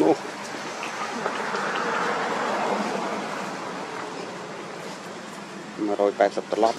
នោះ180ត្រឡប់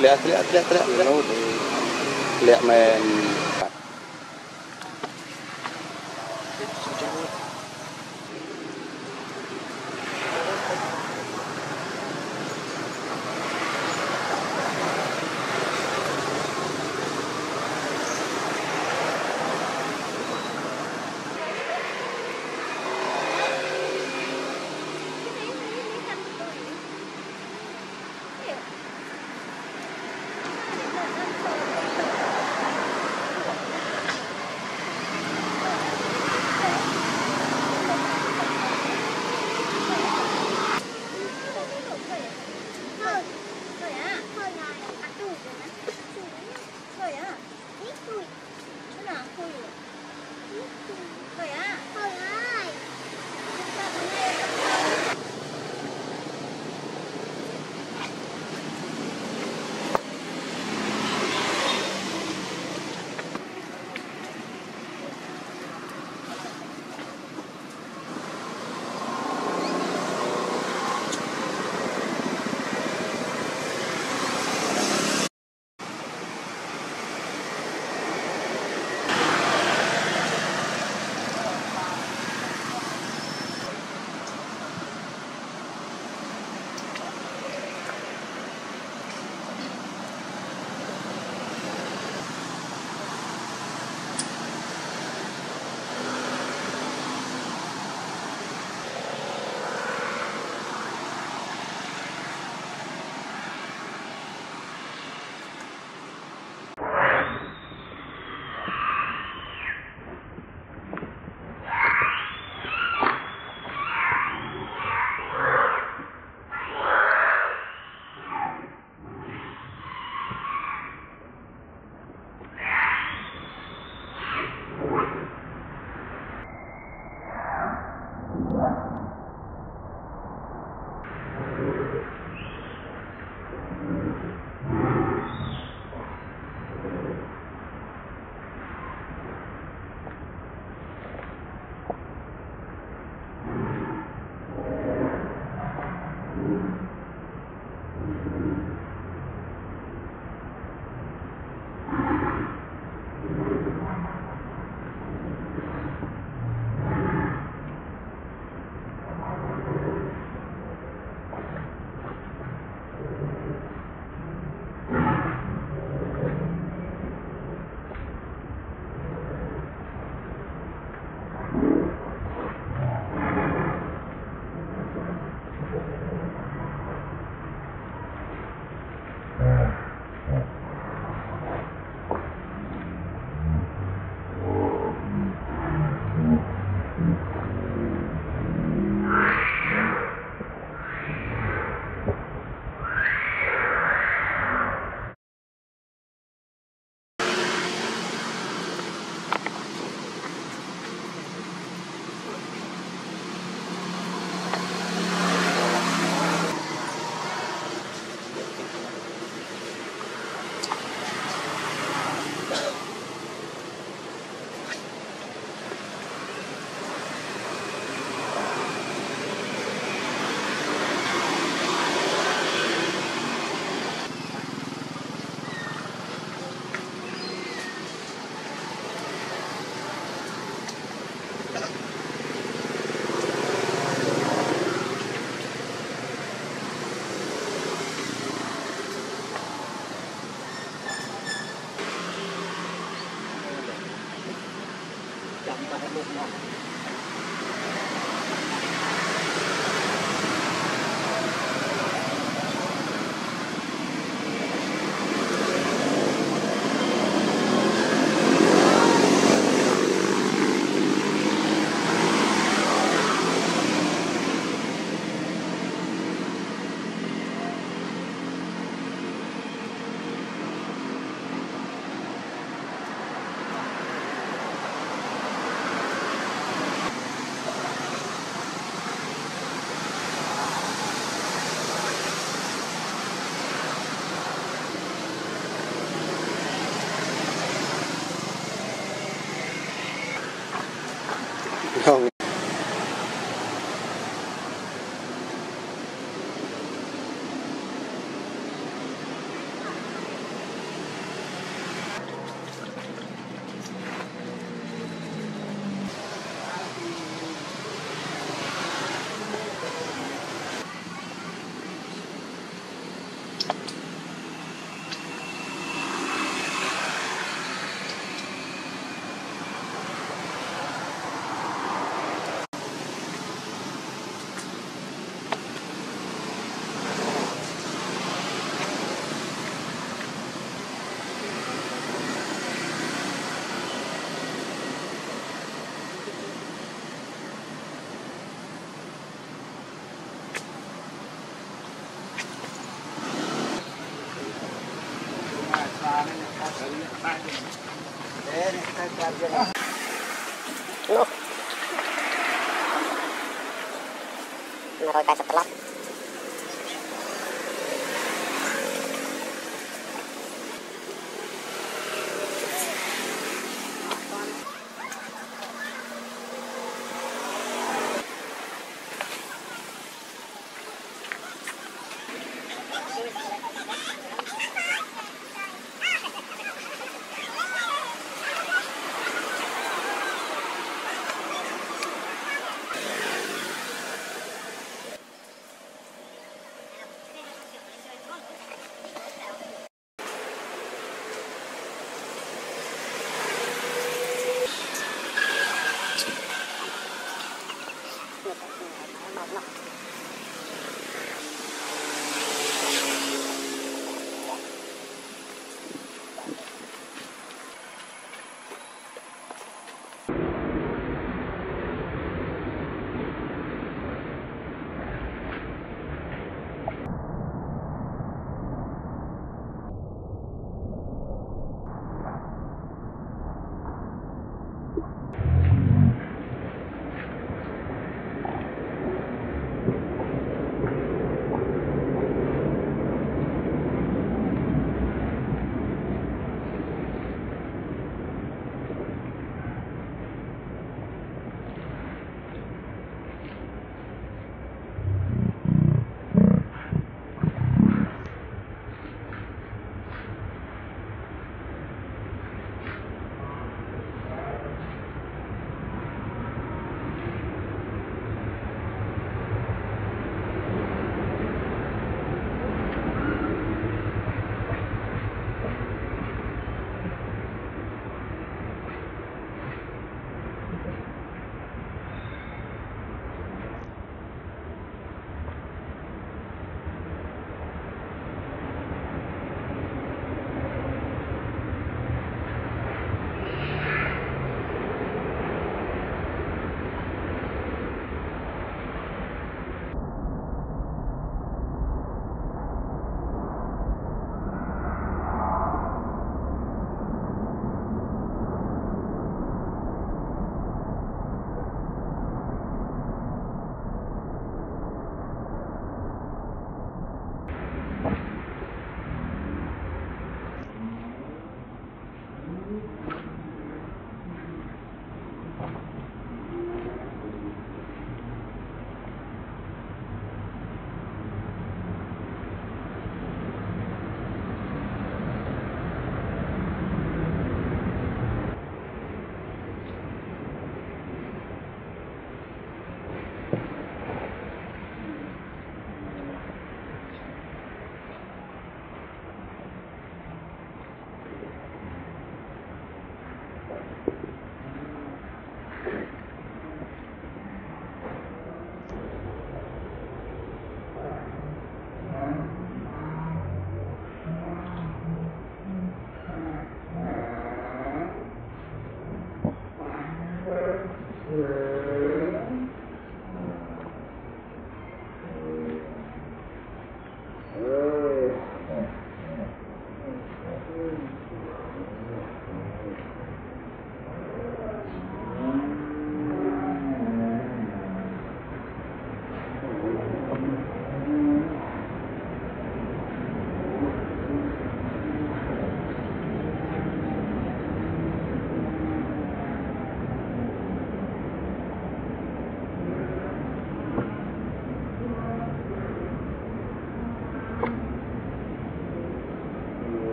Eh, le das, le das, le das, me... 该怎么做？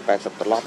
180ត្រឡប់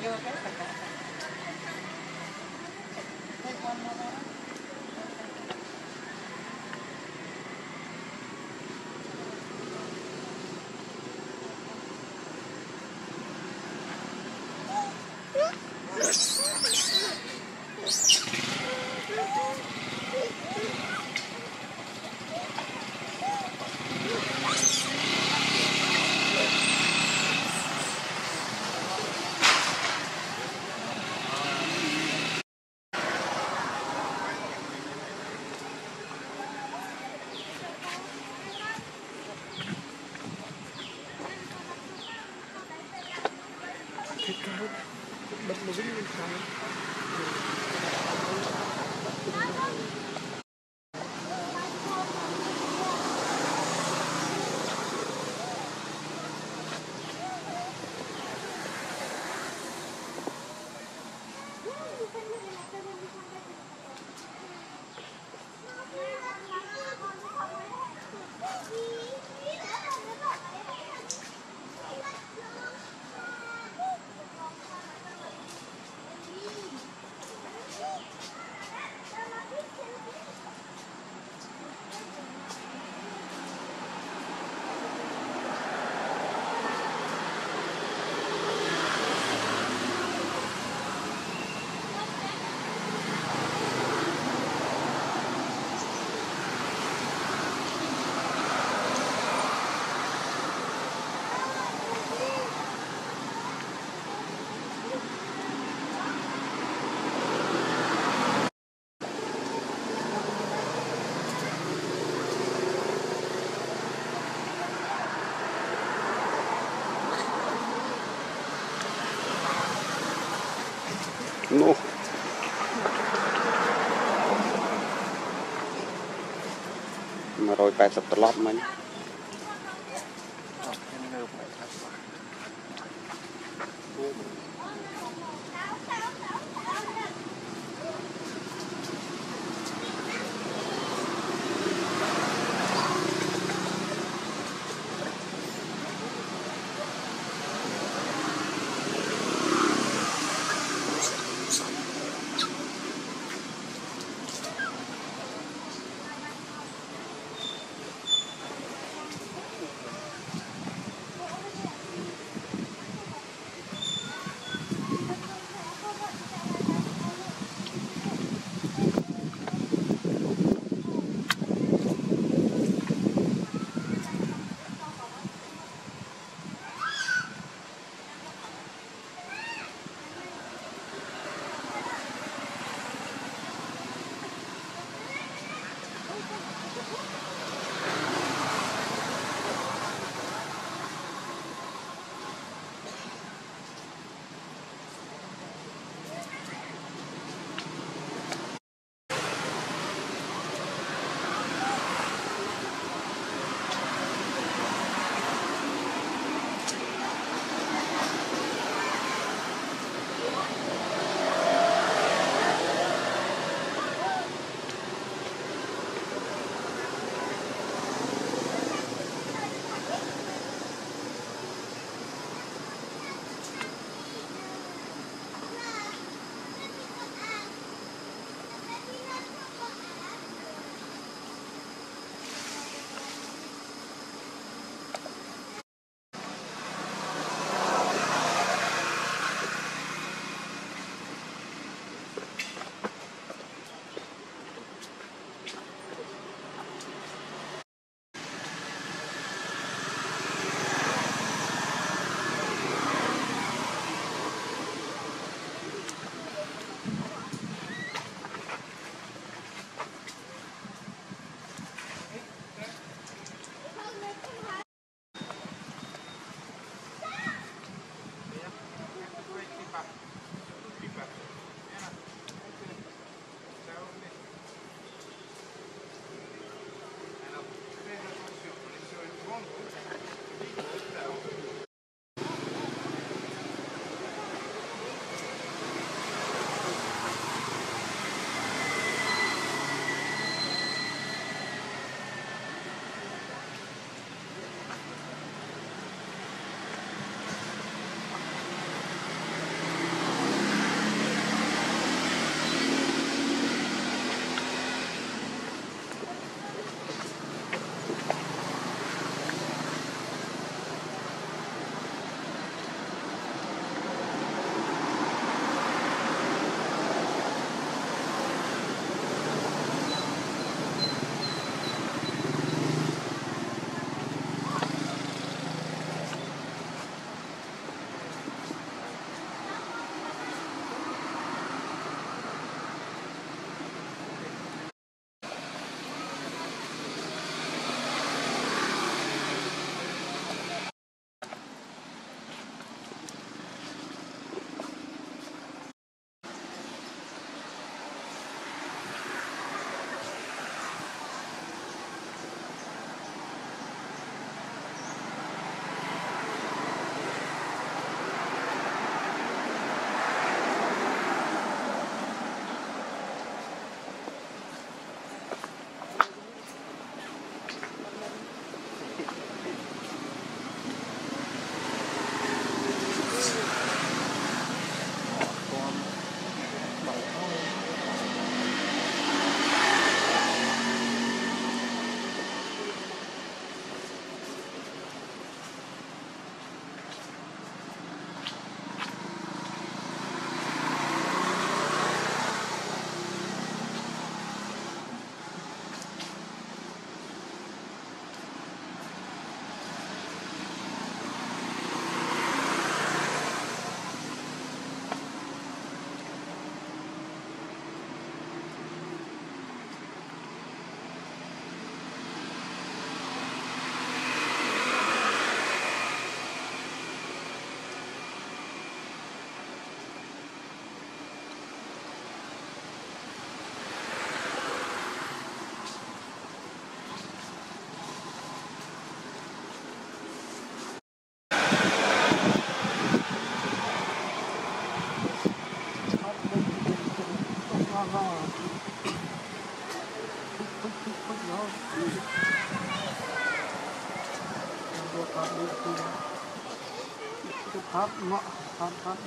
Are you okay? 180ត្រឡប់មិញ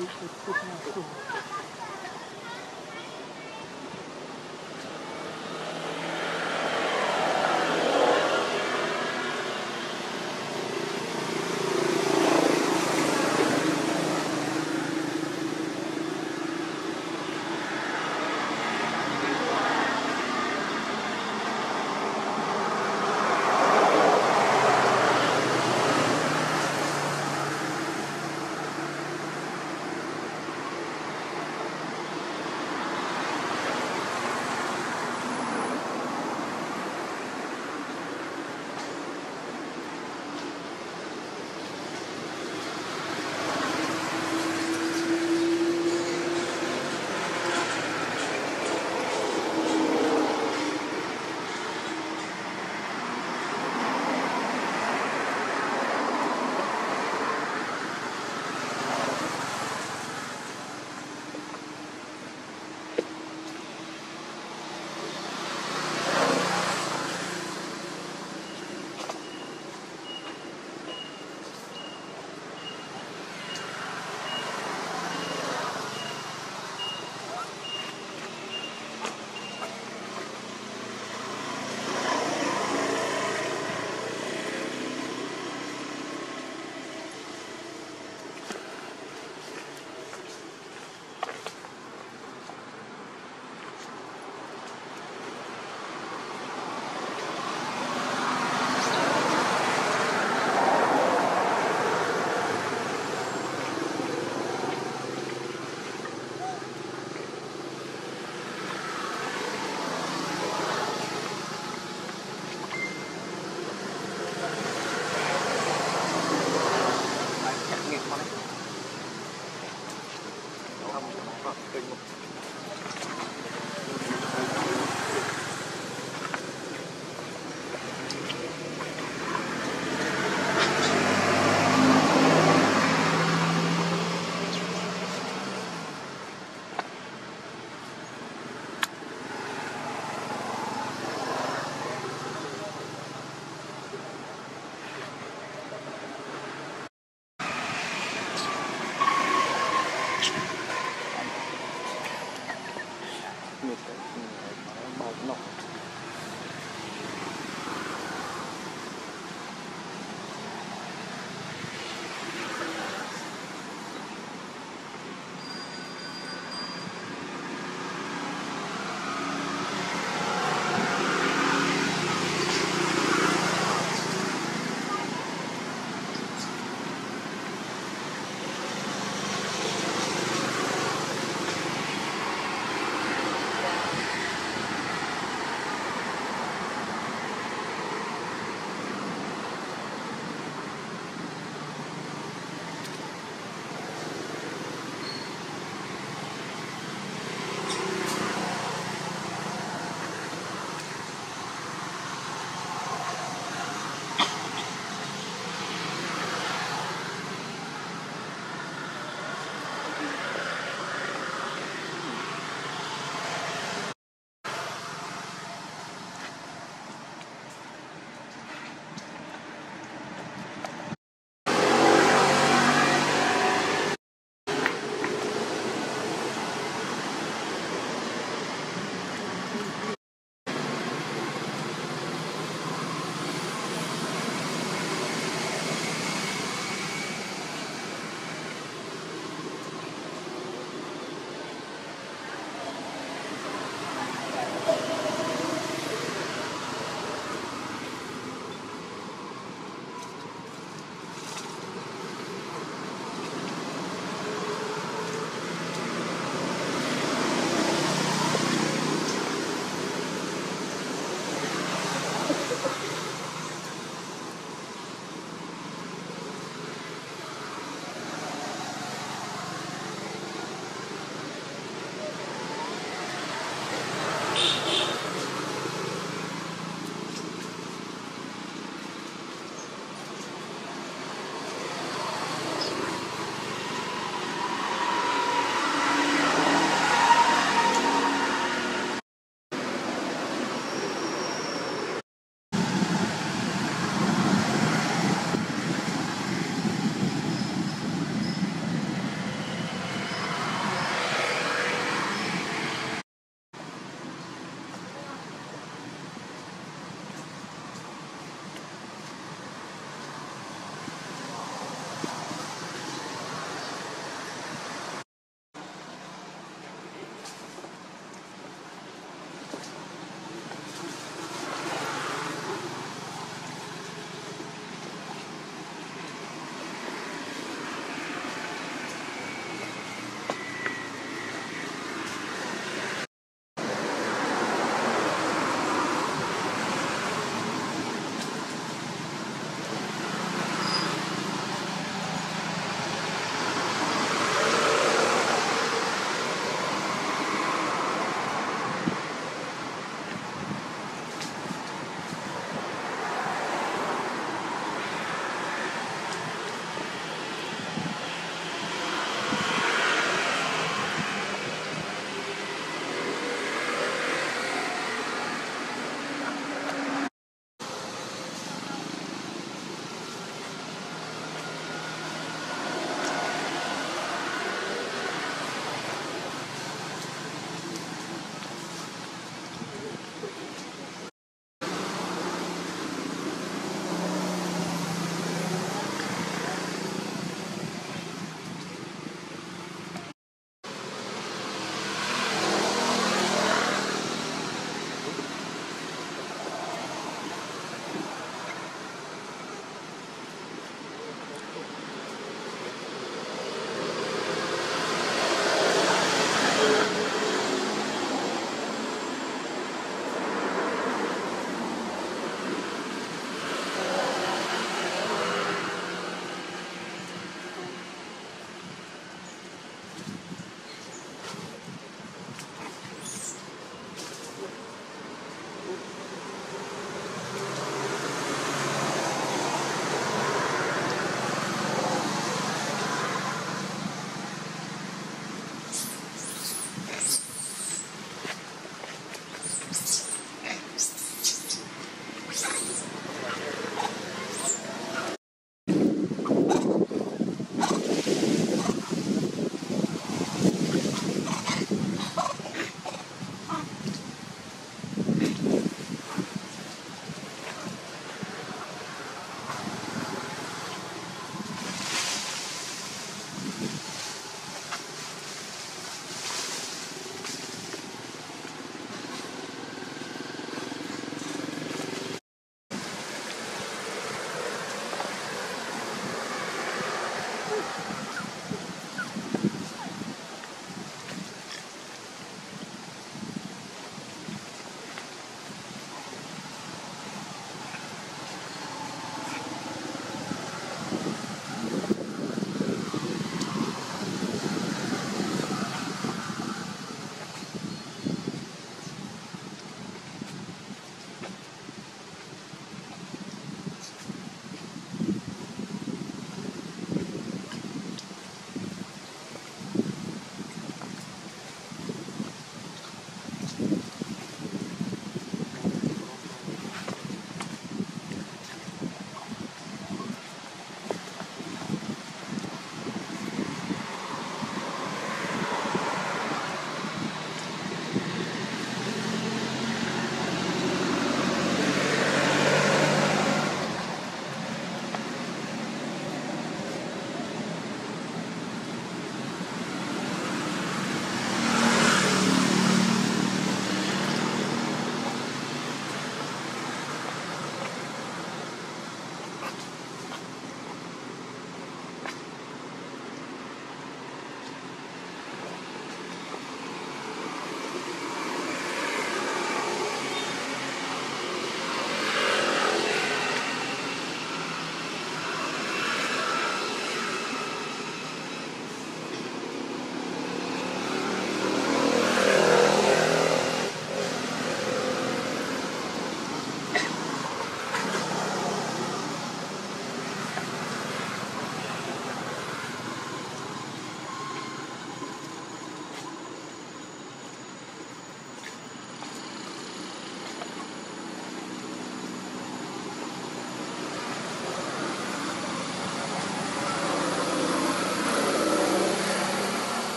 Thank you.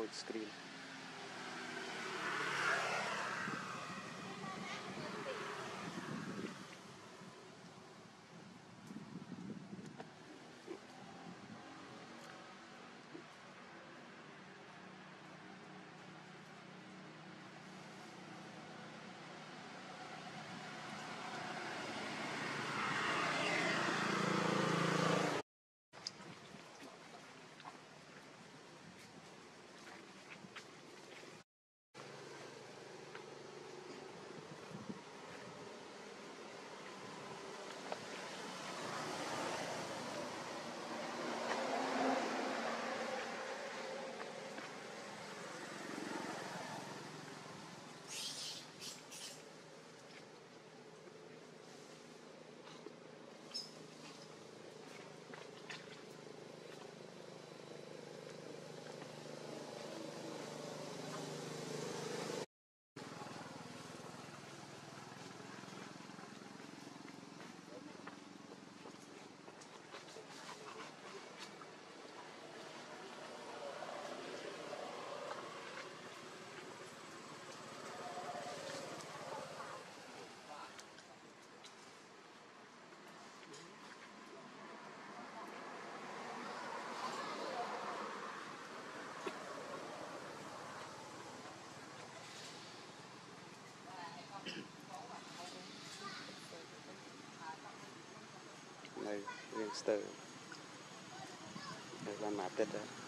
about screen. từ từ được làm mạp đất đó.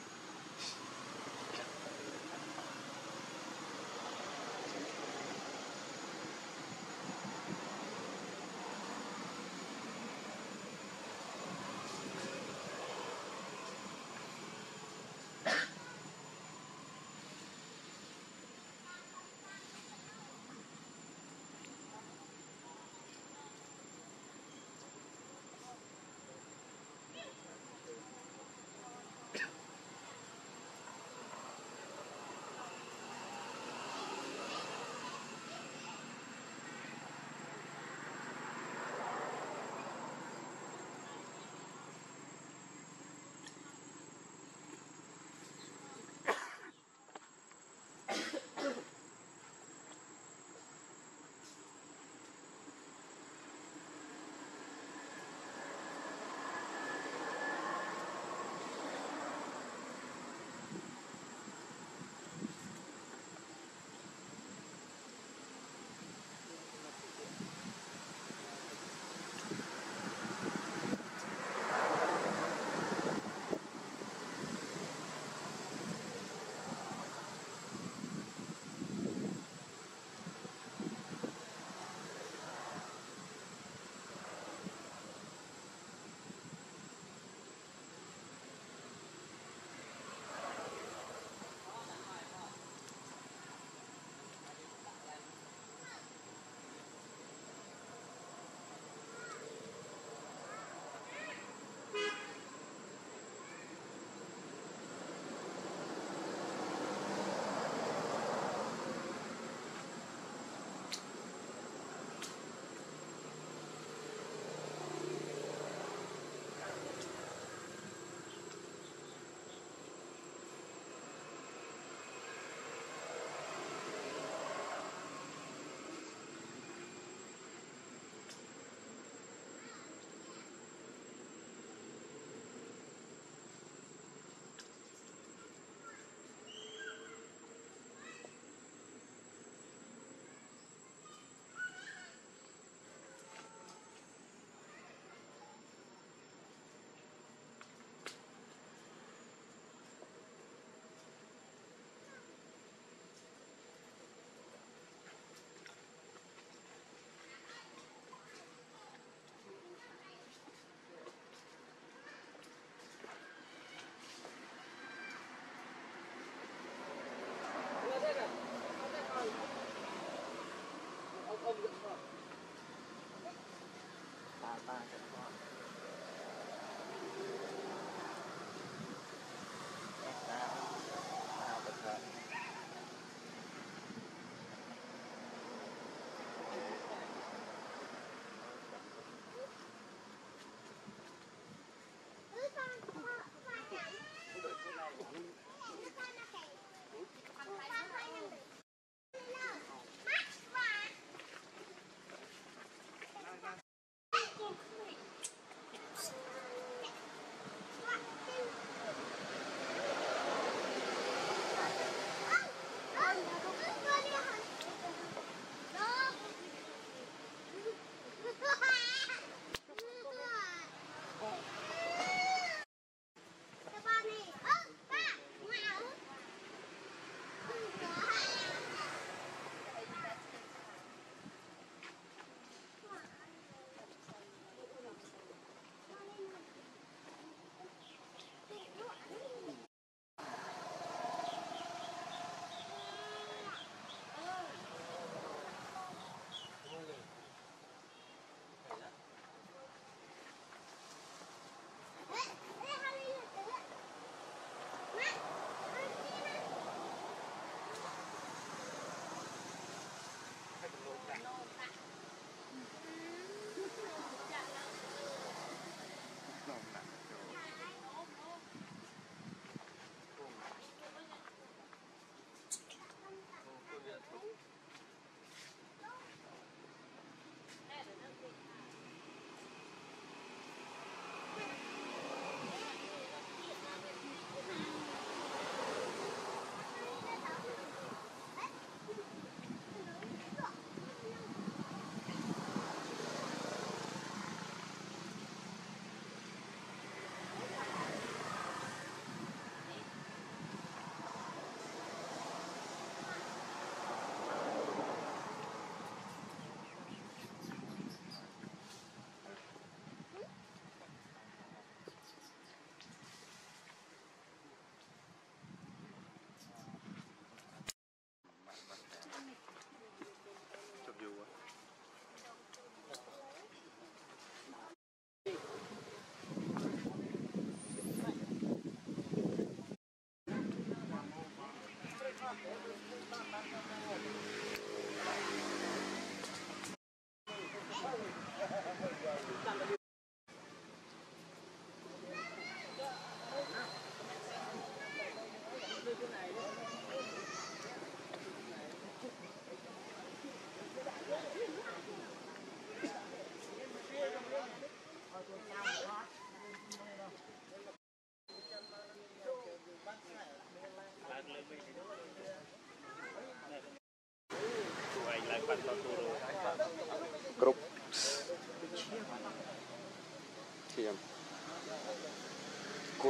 you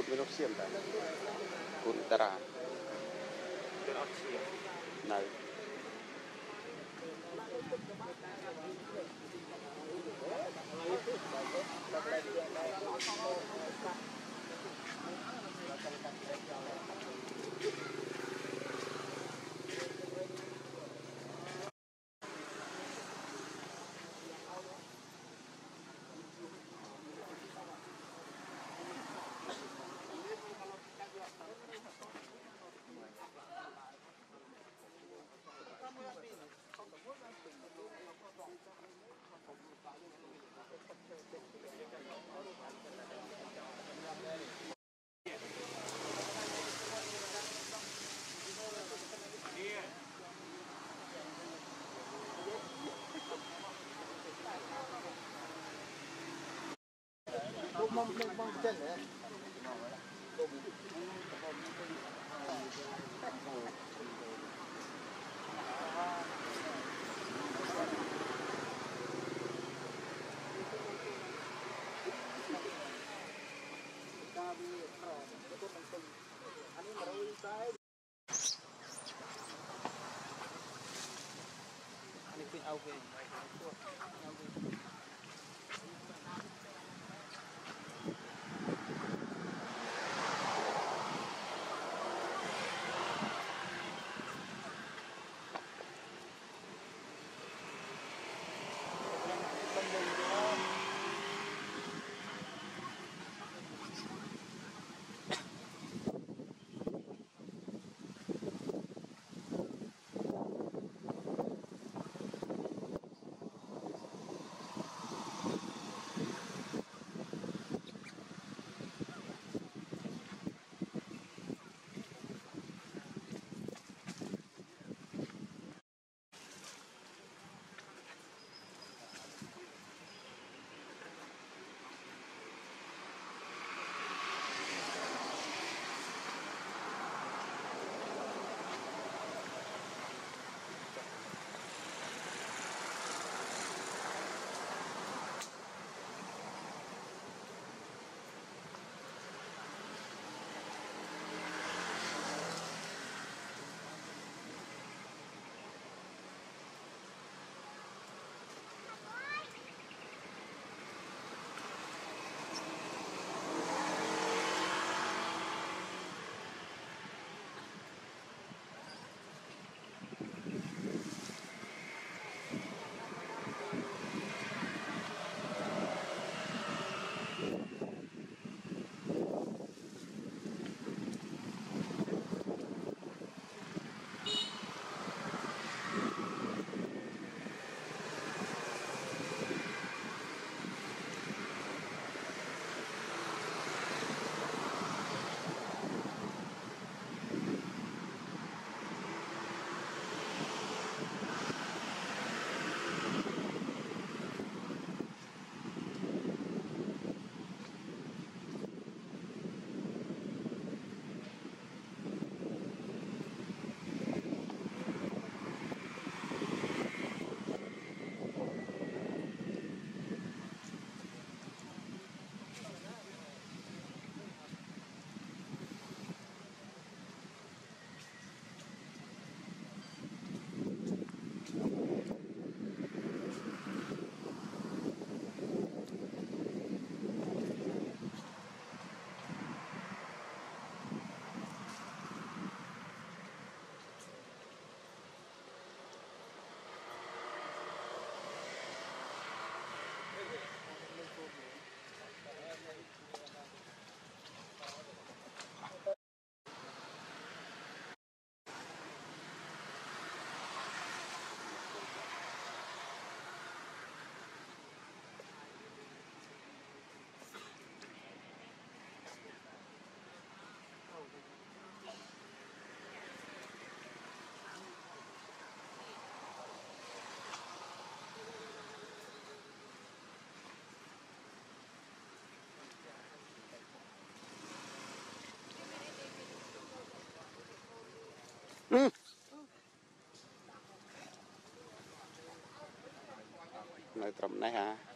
cột với nó xiêm là cột tara. Nó xiêm này. 不忙不忙不忙，进来。I'll win right now. ត្រឹមនេះអា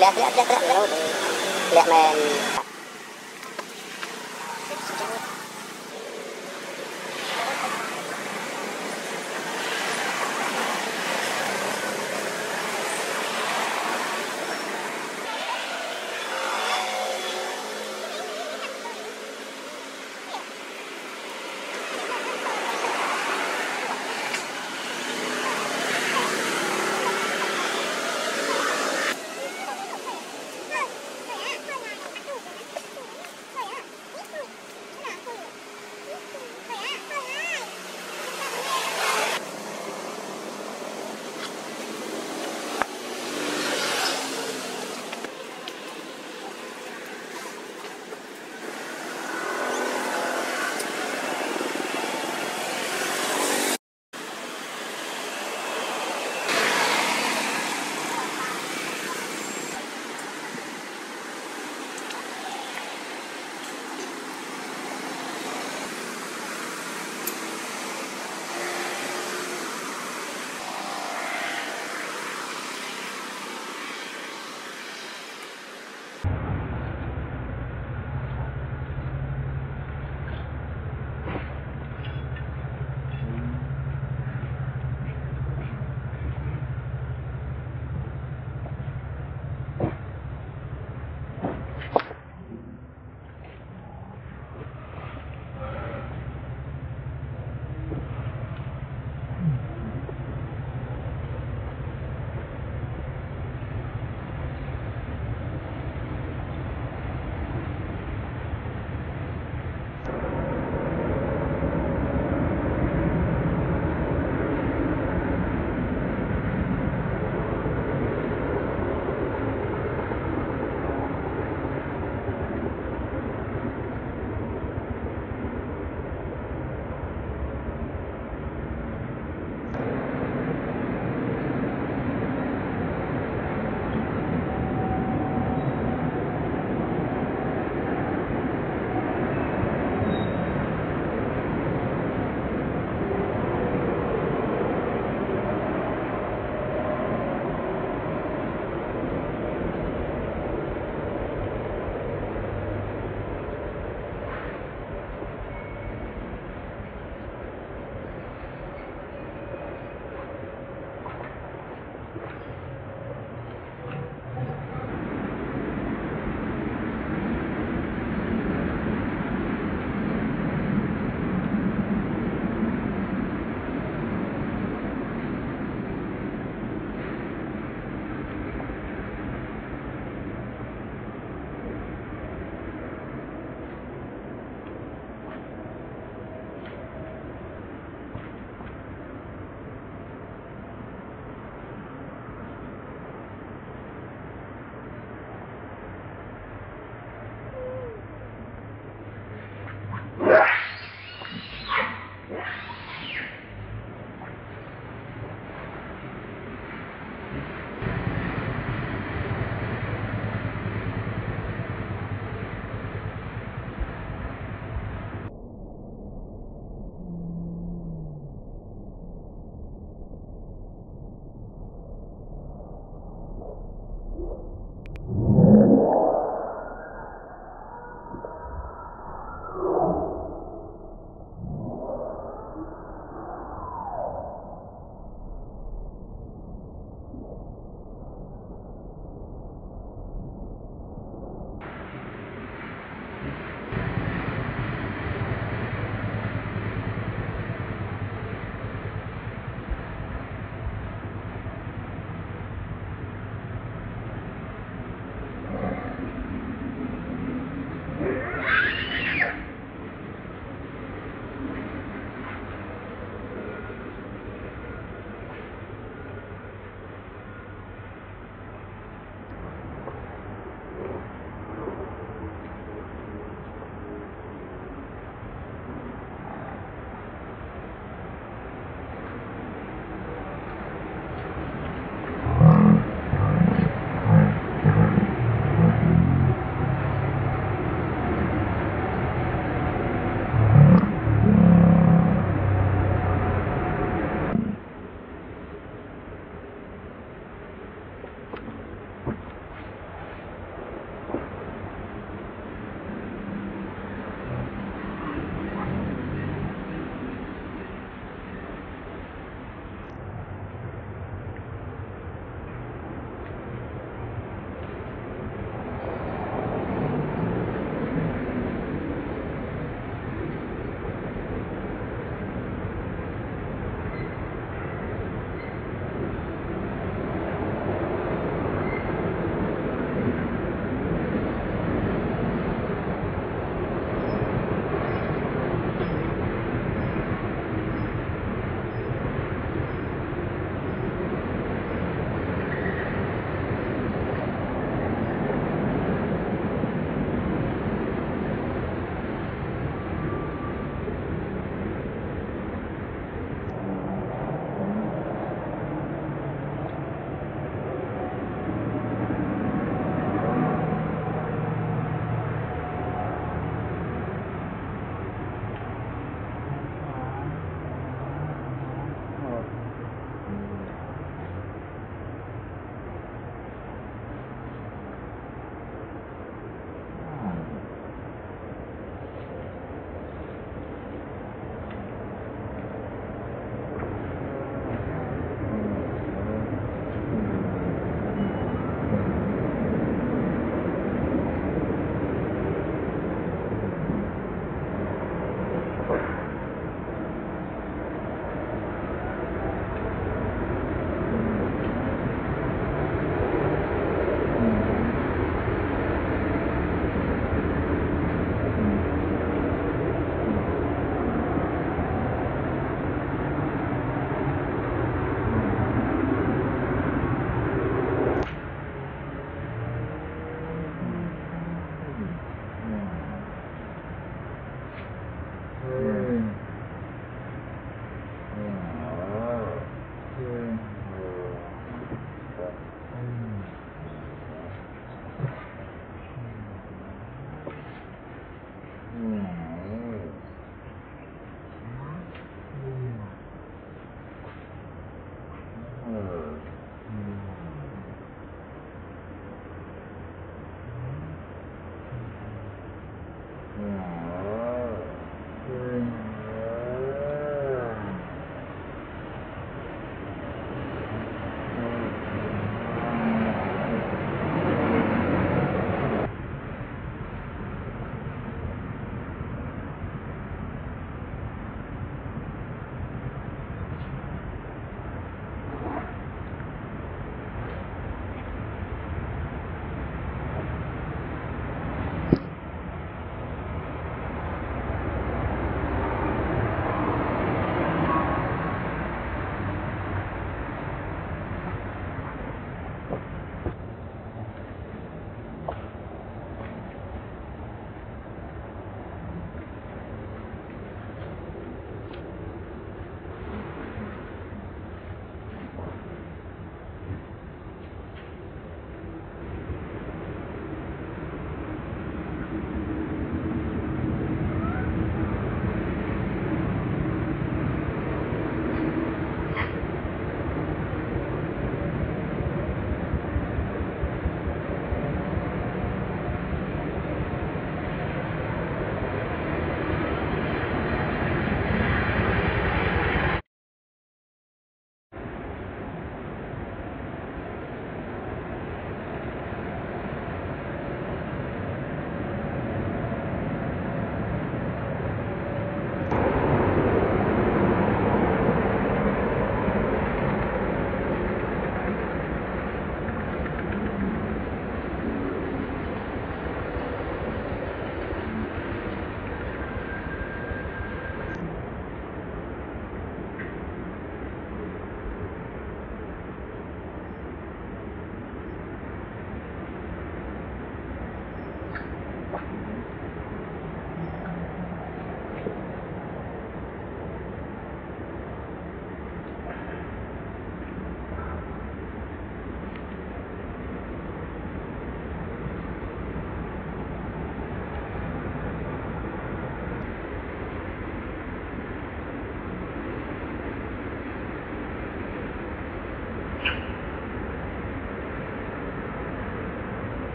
lẹ lẹ lẹ lẹ lẹ lihat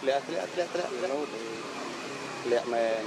ធ្លាក់ធ្លាក់ធ្លាក់ធ្លាក់ធ្លាក់ធ្លាក់មែន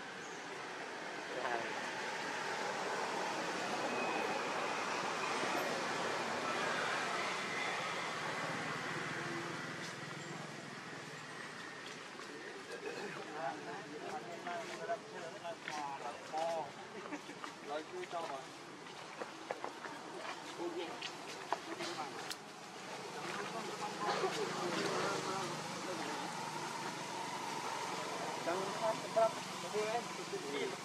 Thank you.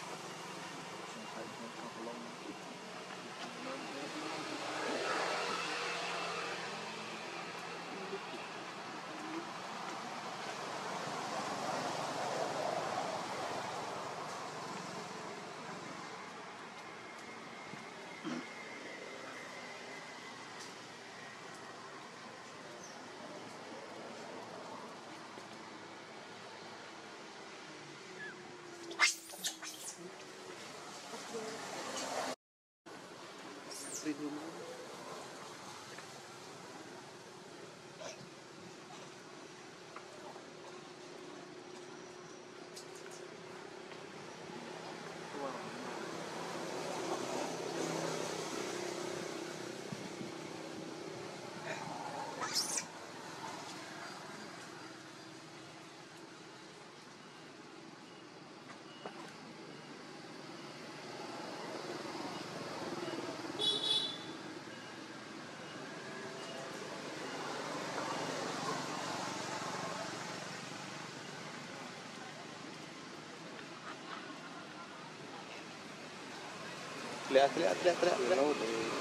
Lihat, lihat, lihat, lihat. Lihat, eh,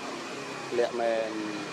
lihat men.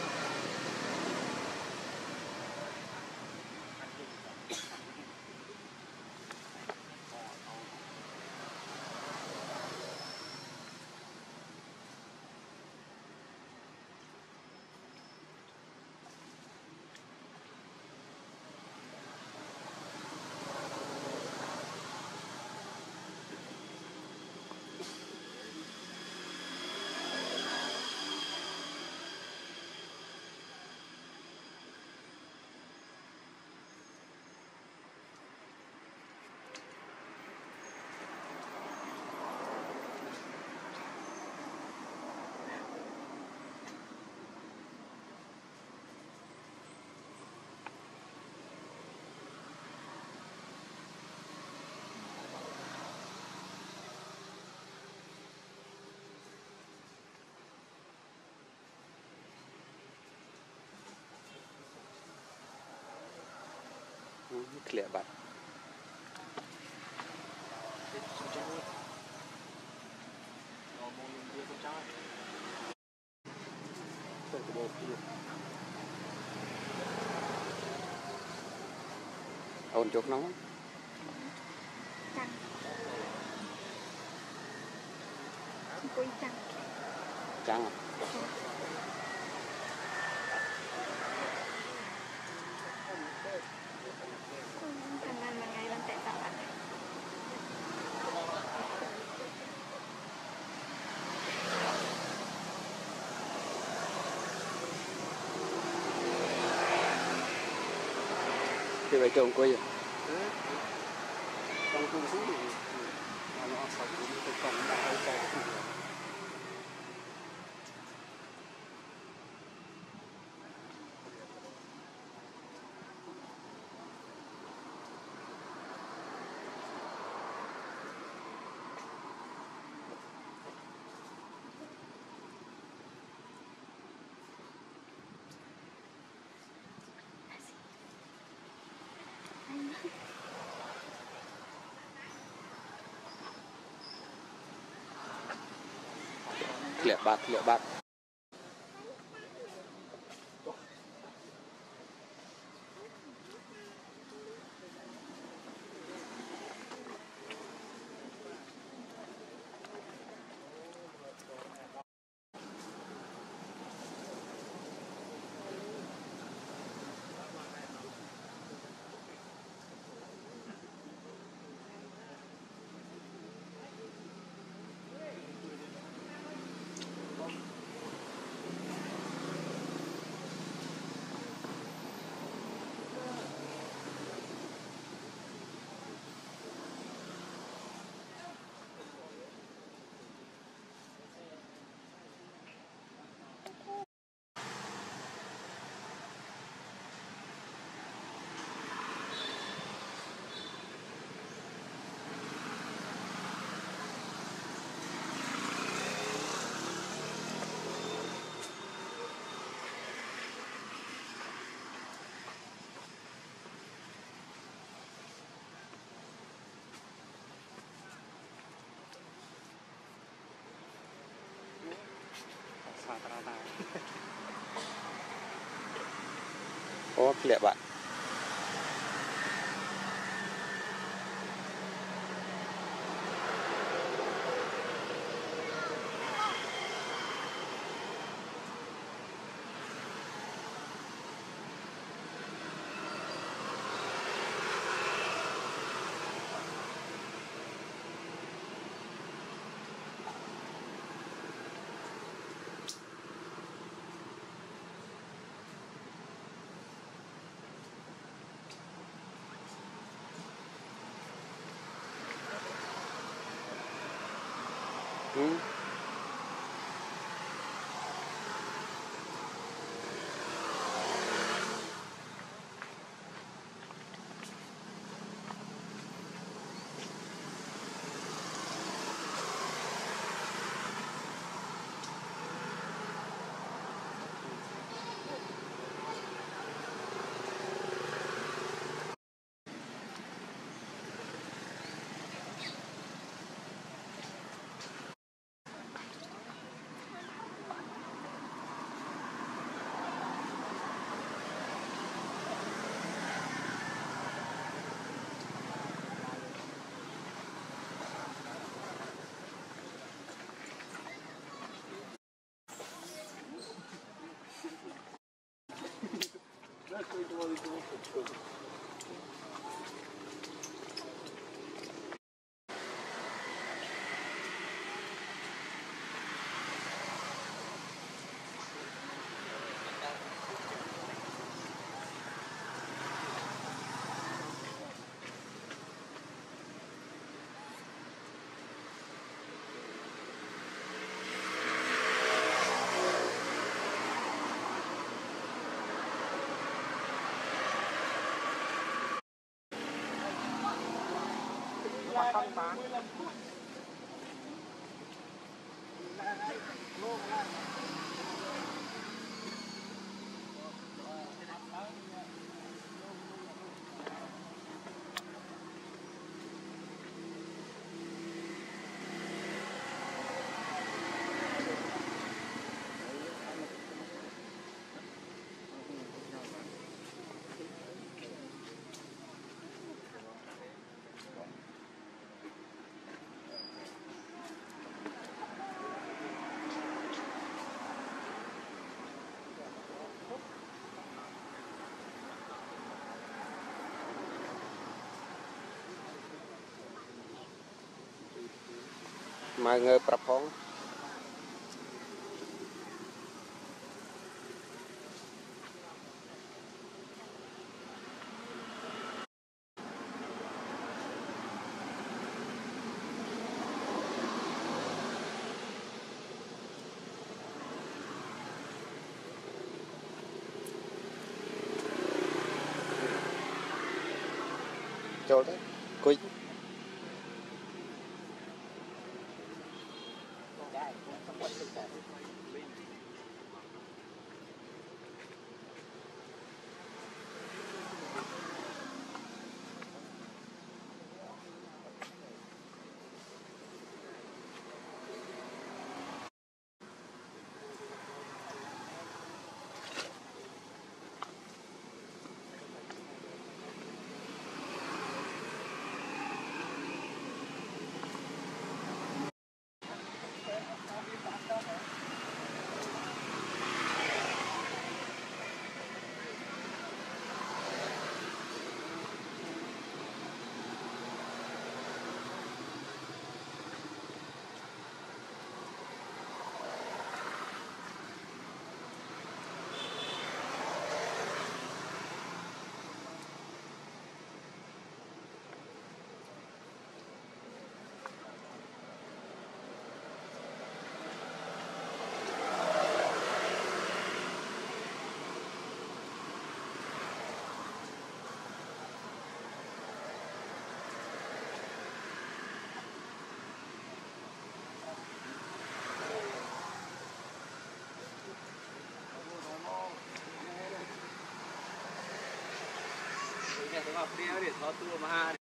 ធ្លាក់បាត់ទៅក្បោទៀតអូនចូលក្នុងចាំអង្គុយចាំចាំ thì phải trồng quay rồi liệt bạc, liệt bạc. สาธารณะโอ้เกลียบอะ Hmm? করে তোমাদের জন্য করতে হবে ไฟ bán មកងើប្រាប់ផង เนี่ยสำหรับเรียนเด็ดทอตัวมา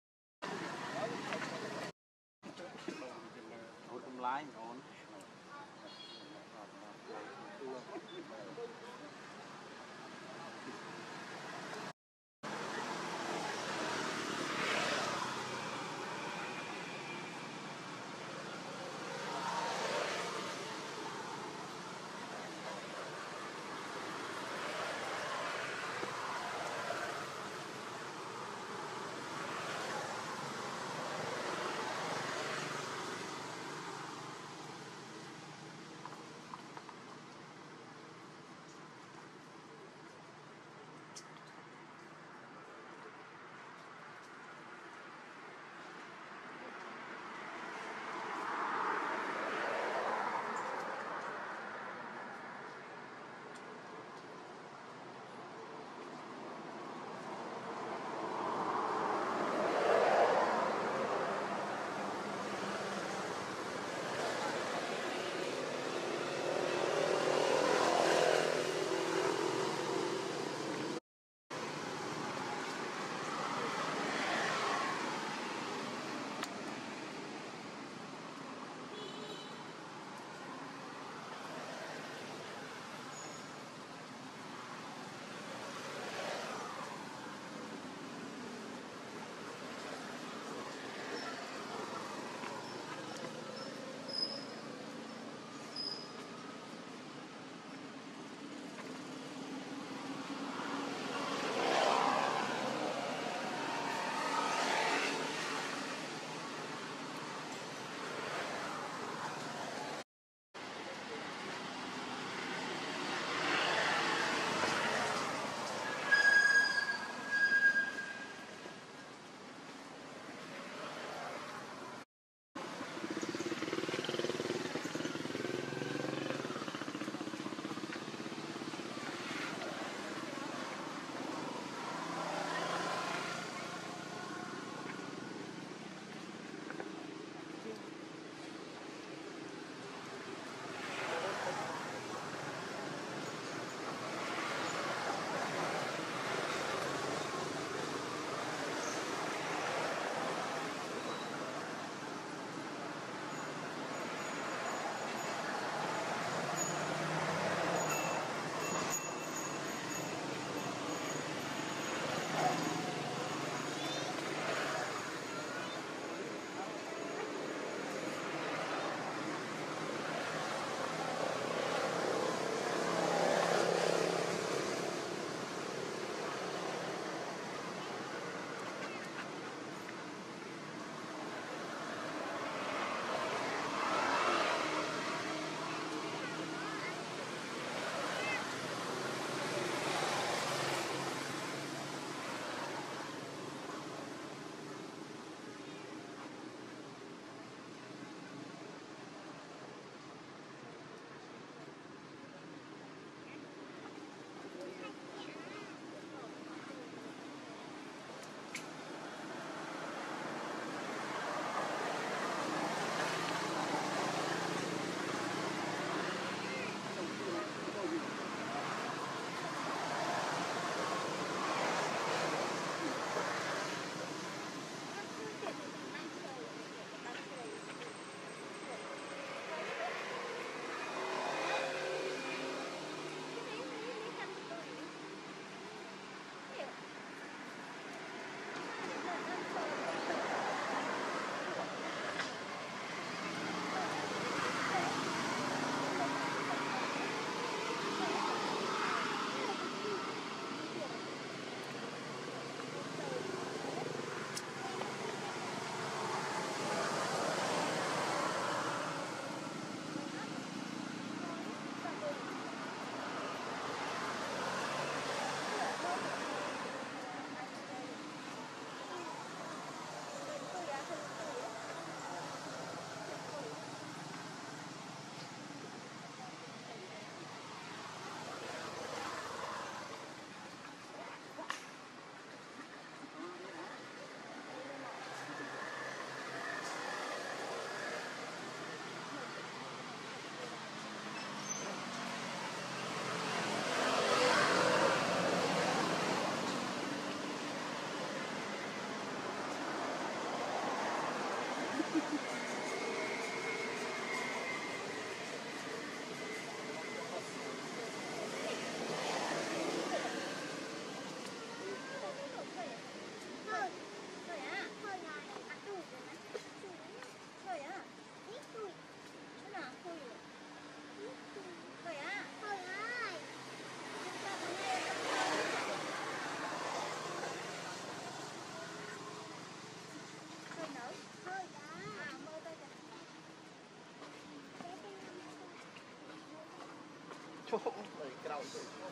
ជុំលើក្រោយទៅ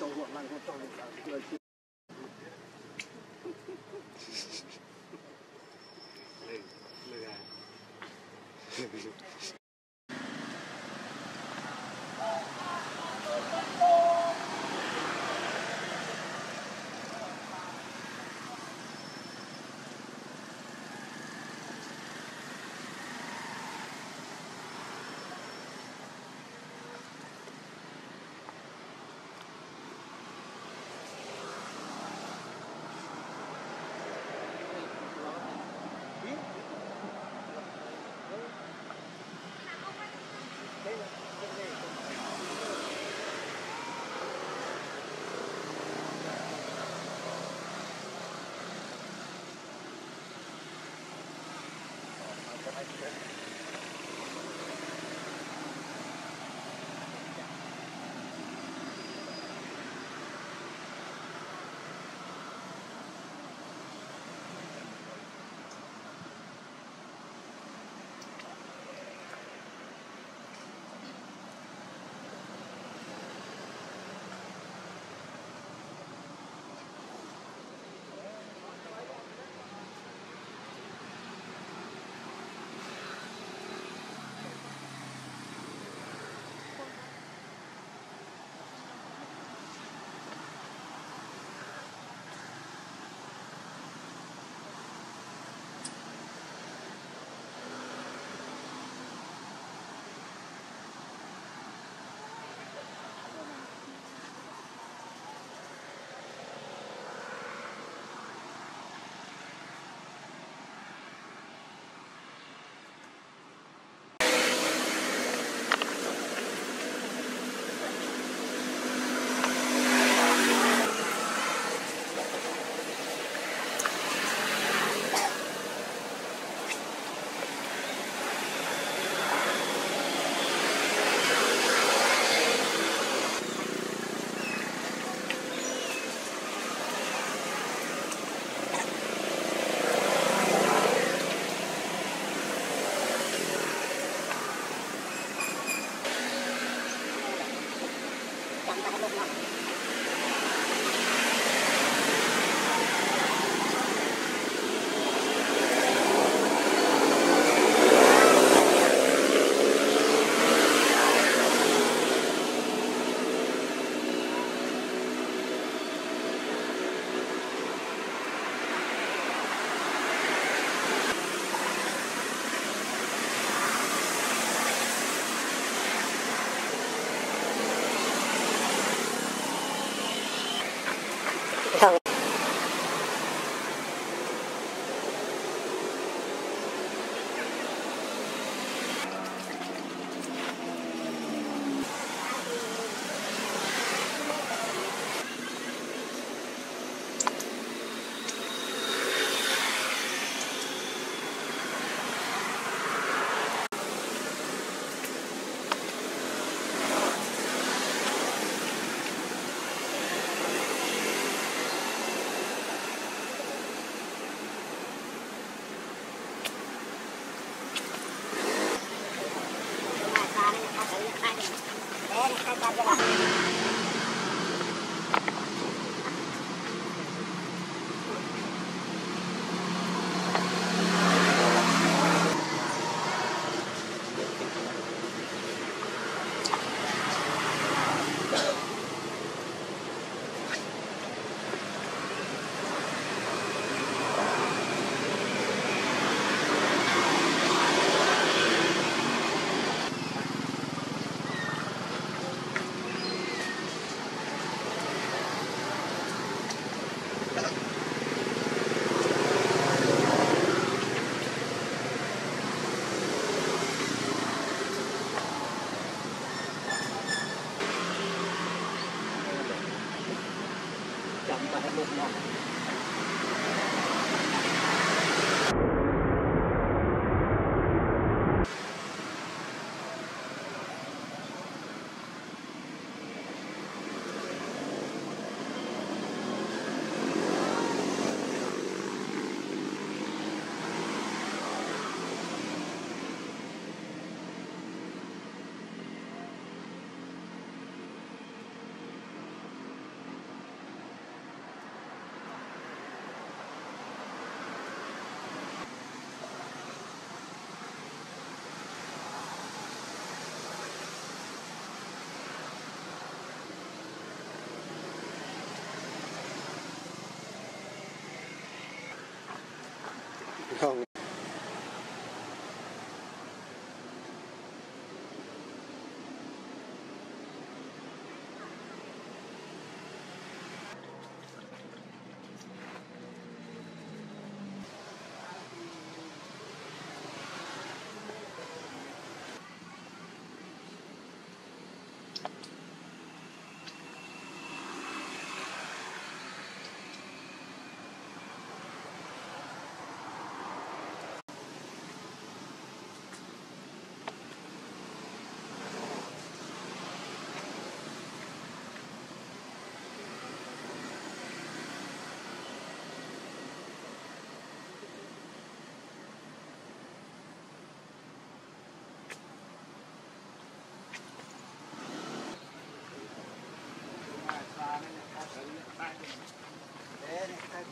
小伙那你给我照一下 Okay.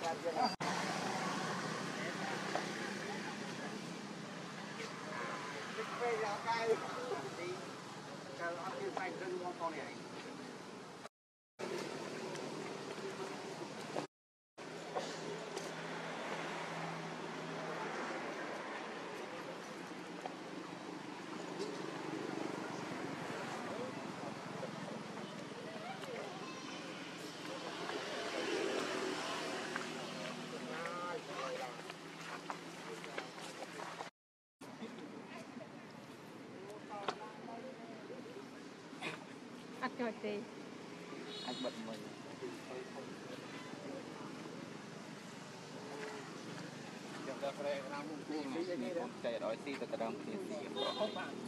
Hãy subscribe cho ត់ចូលទេអាចបិទមួយចាំដល់ប្រែឆ្នាំមួយគូនេះខ្ញុំចែកឲ្យស៊ីទៅត្រឹមគ្នាស៊ីអឺ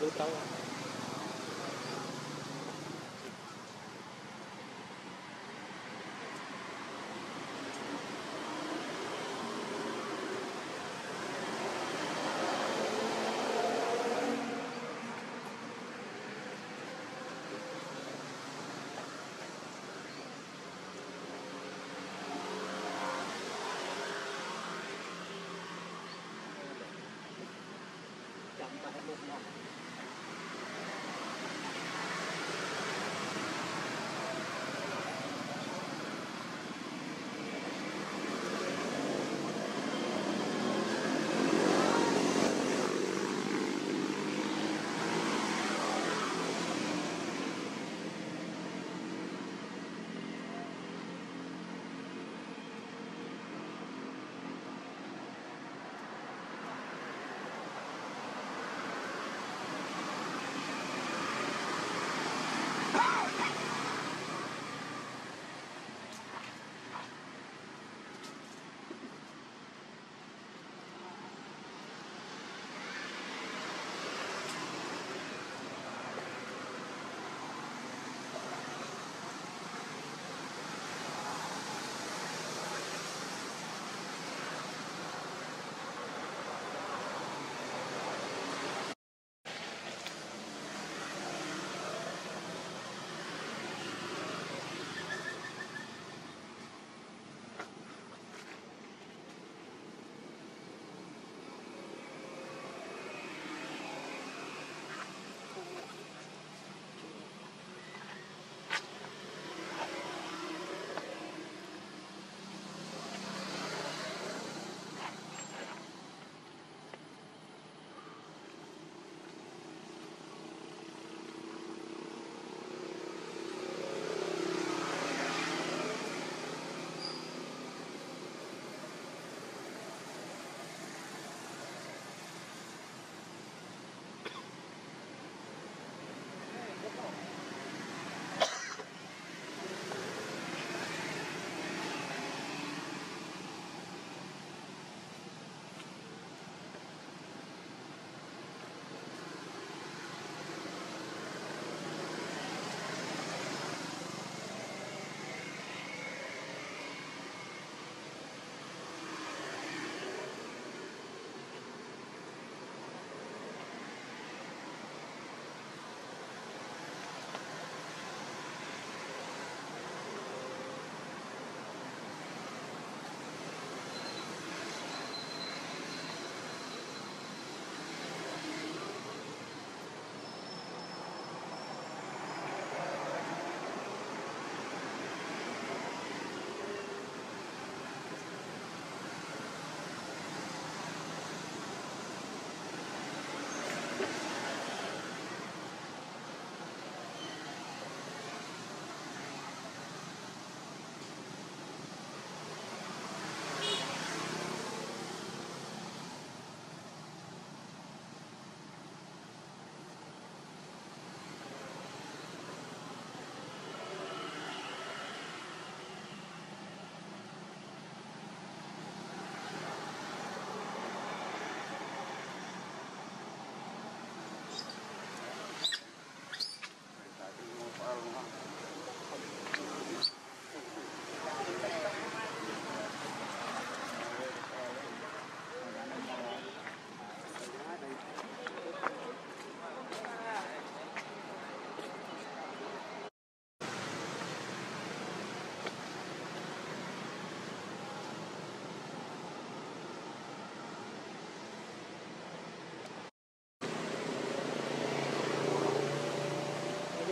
tôi tao Hãy subscribe cho kênh Ghiền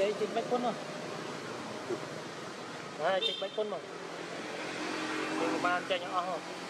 ទេចេញបាច់ពុនមកហើយចេញបាច់ពុនមកយើងបានចេញអស់មក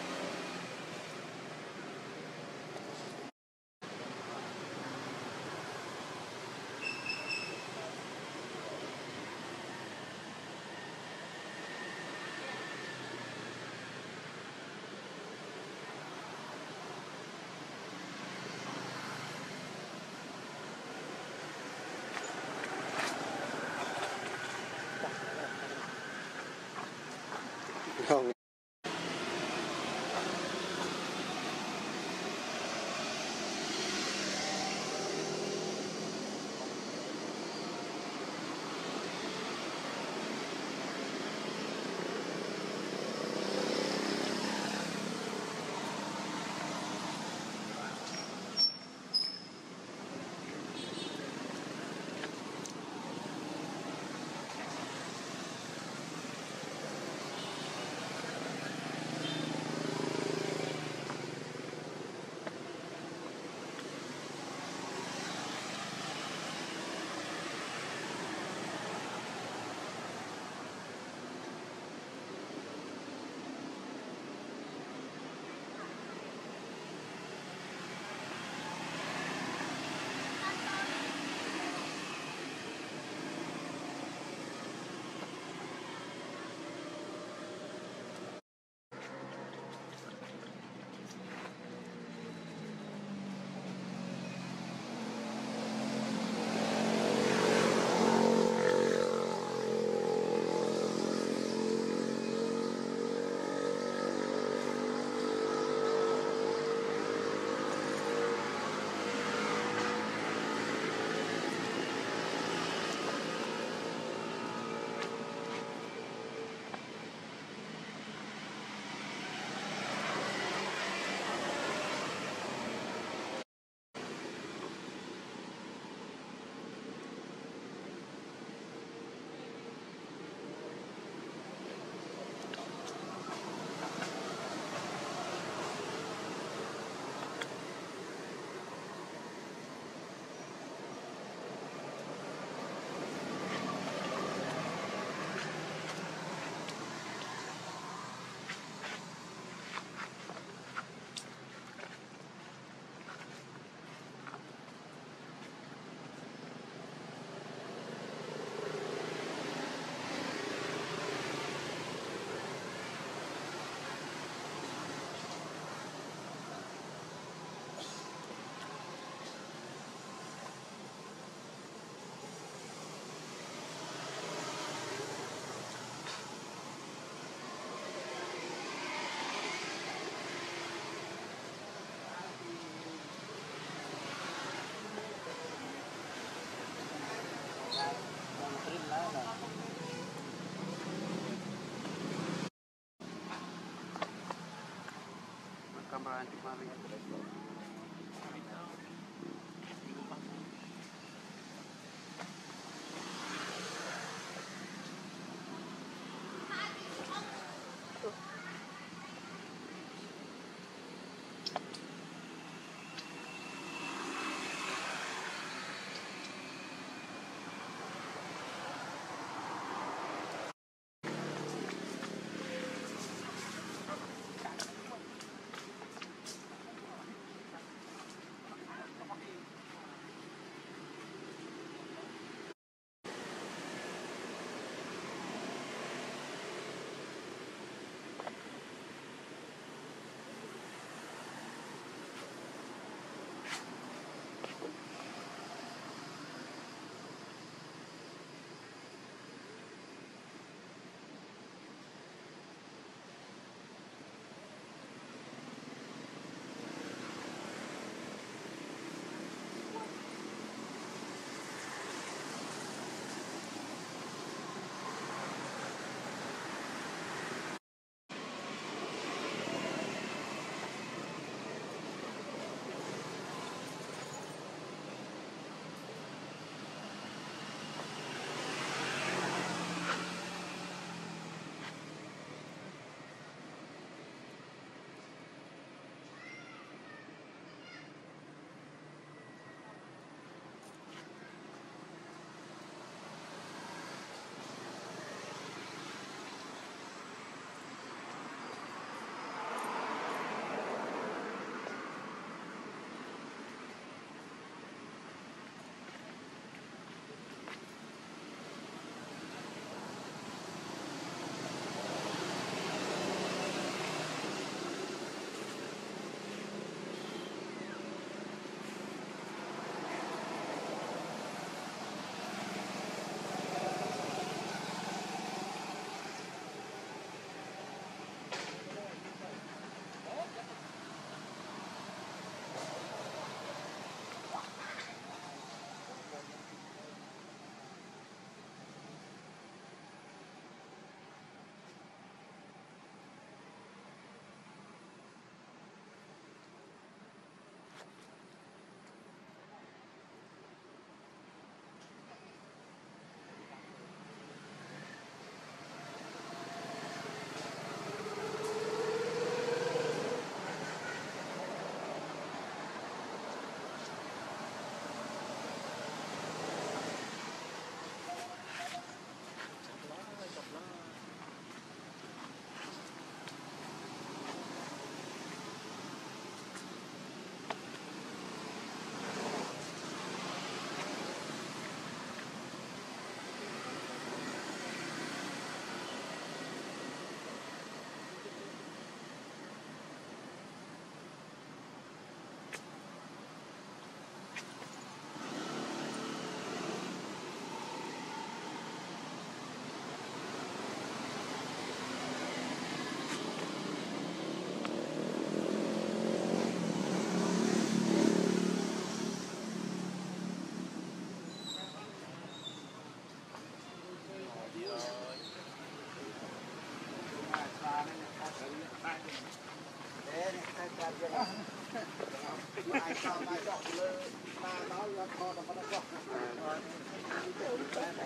mind, mommy.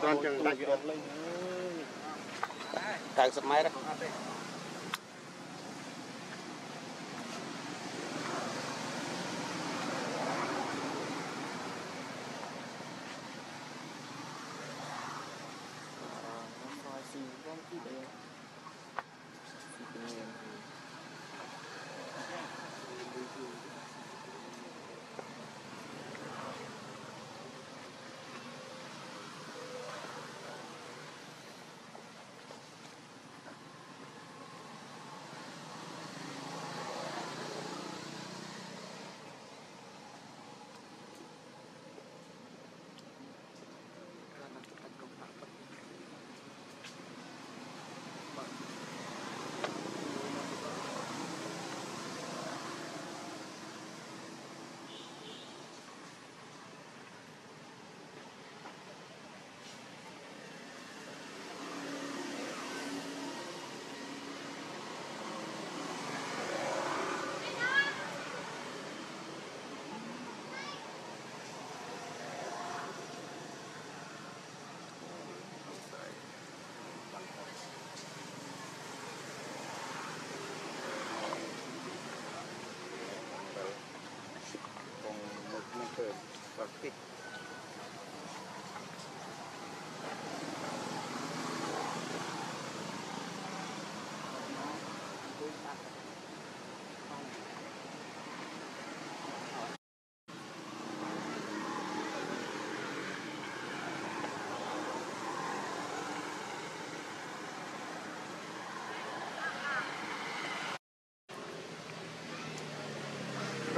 អត់ចឹងដាច់90ម៉ែត្រ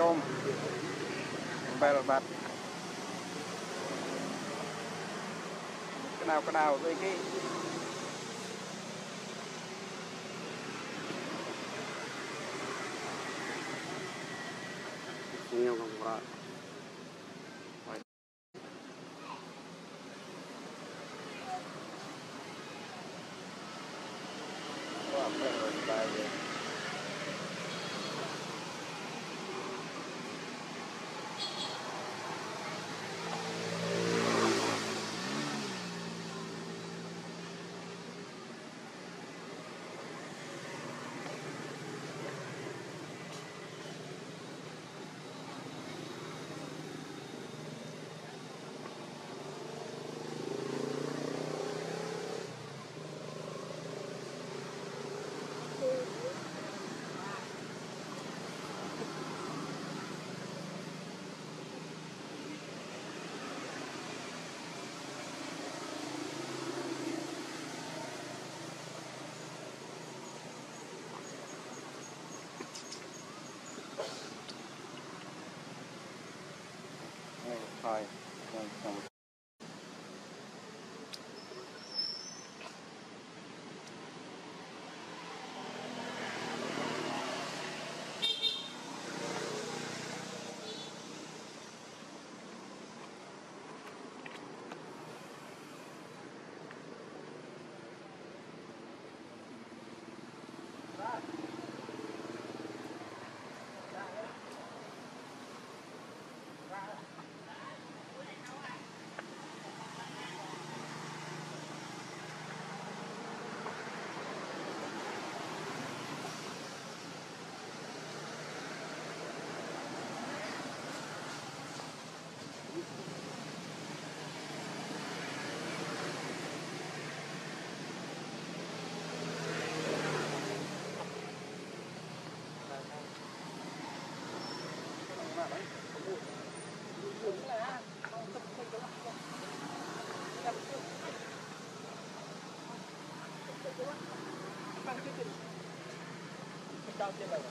chôm bè máy đó. bạt cái nào cái nào với cái Bye. Gracias,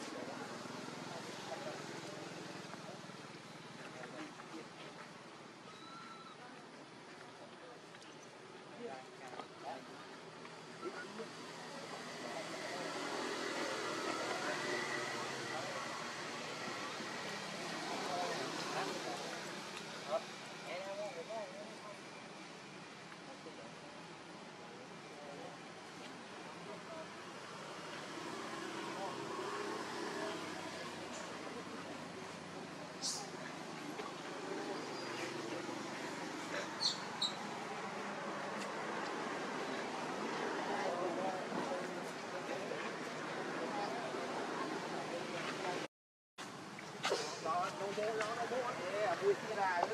nó bố nó bố. Thế à, vui kia là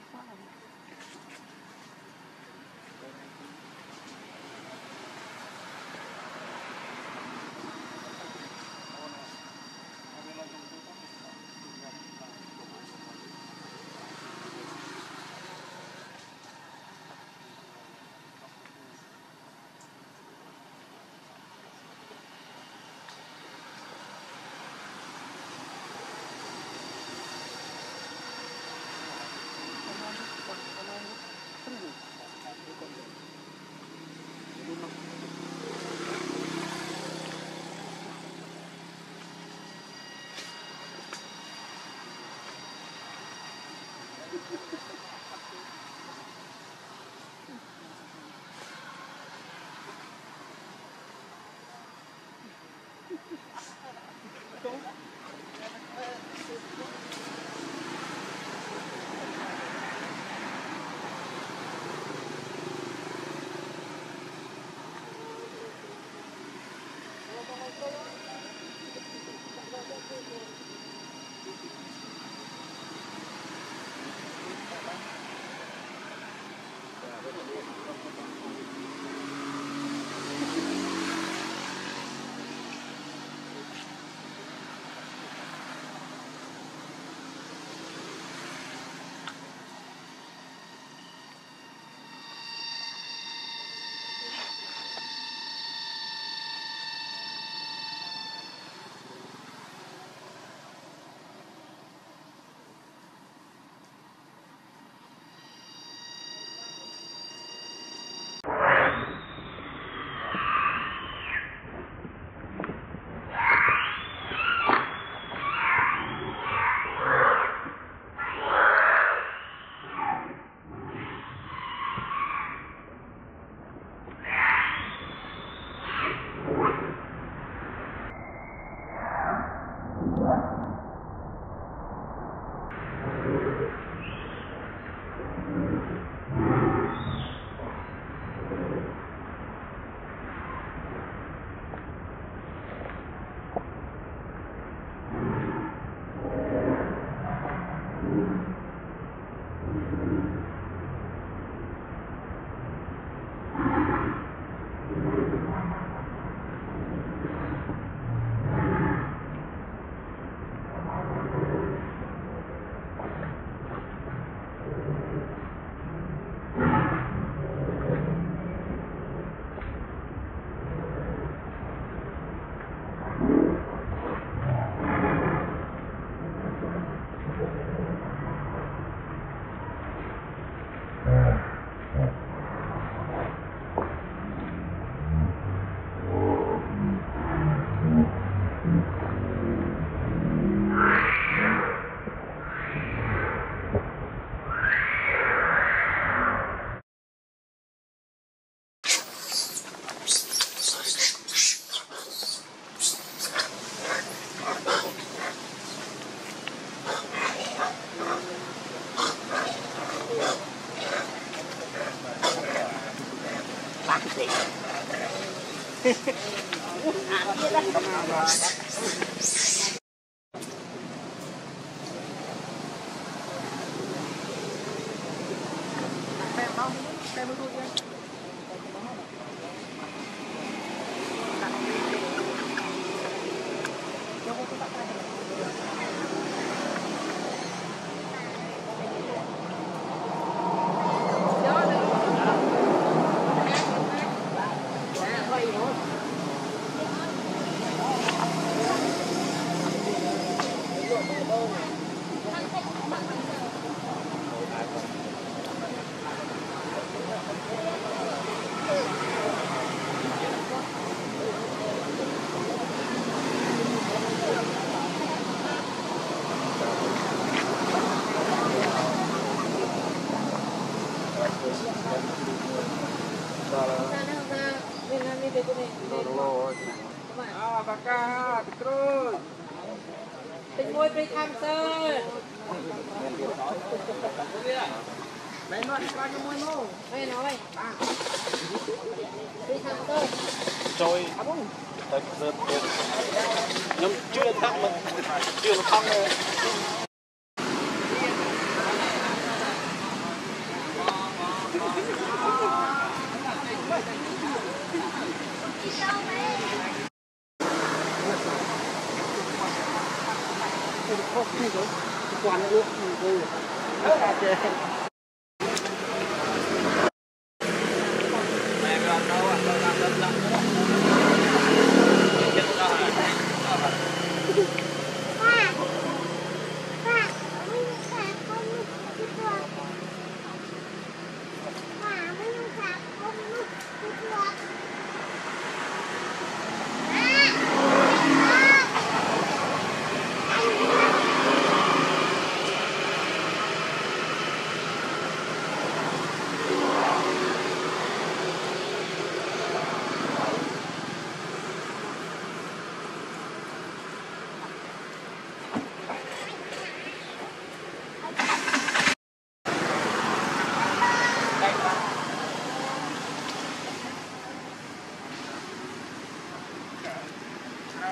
25.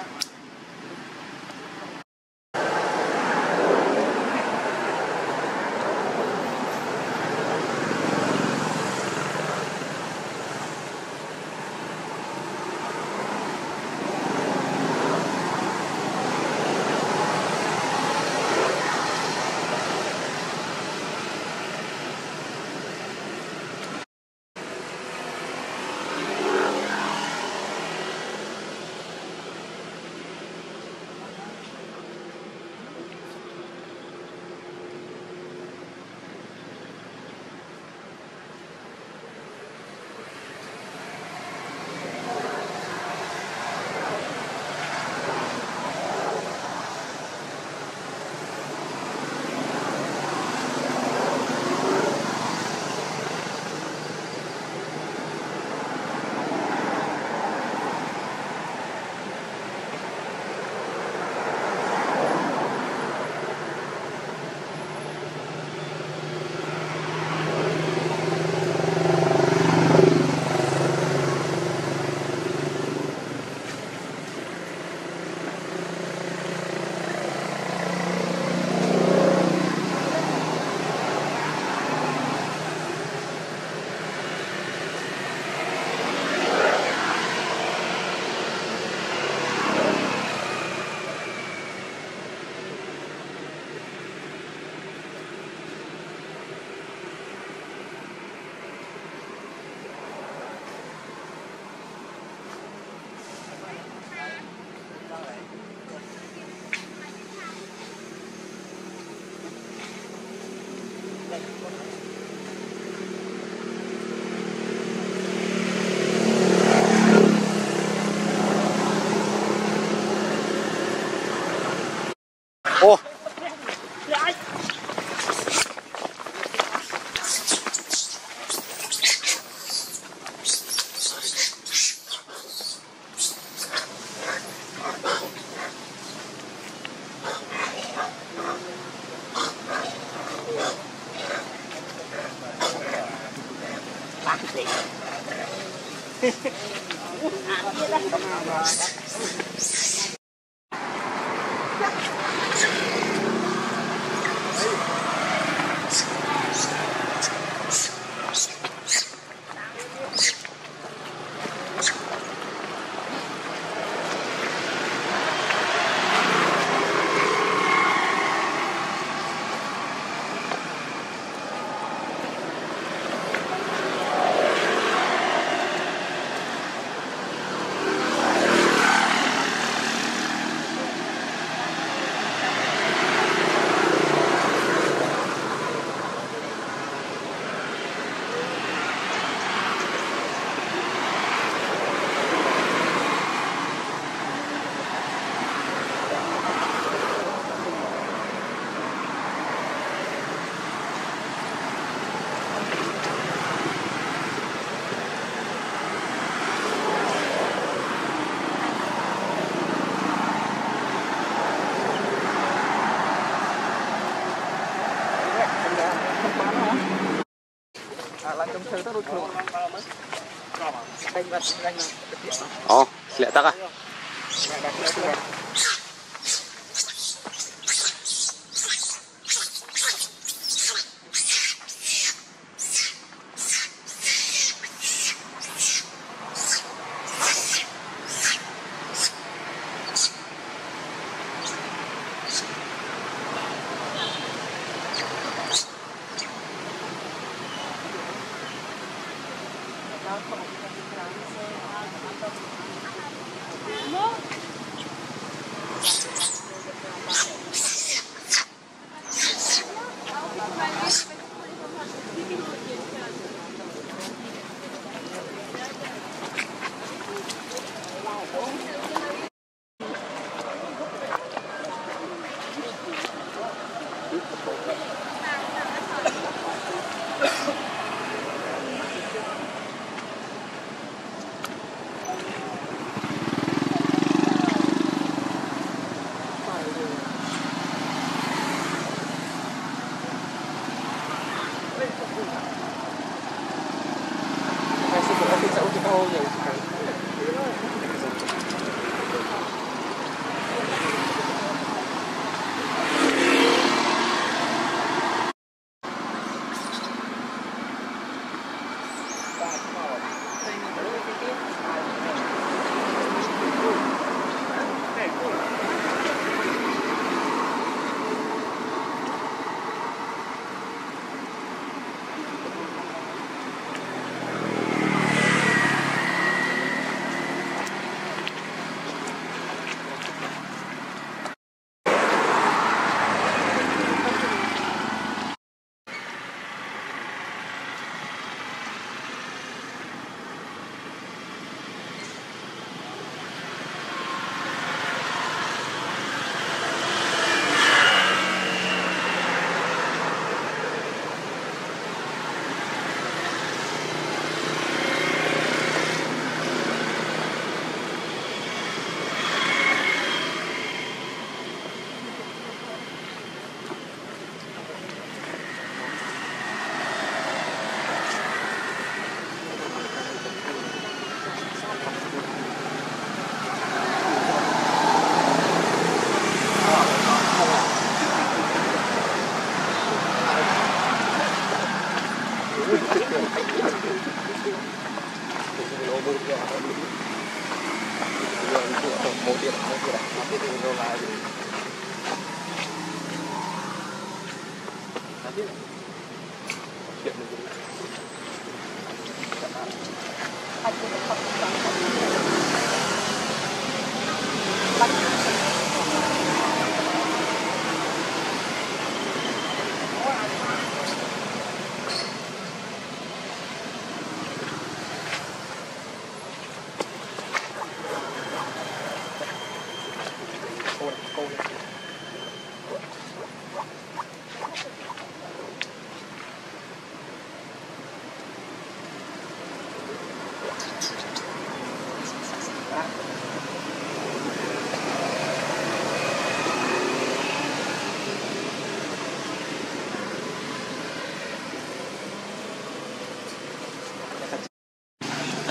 Bye. Oh, 打啊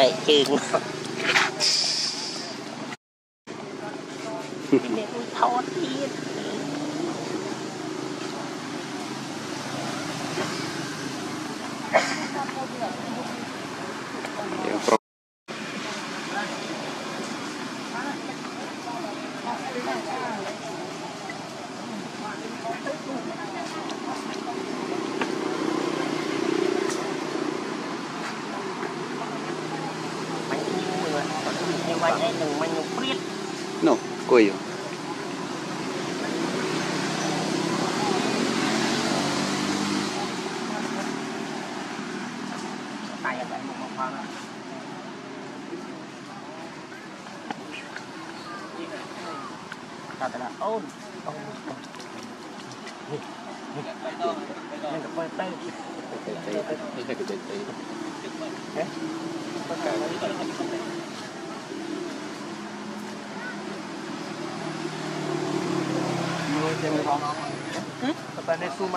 はい、急。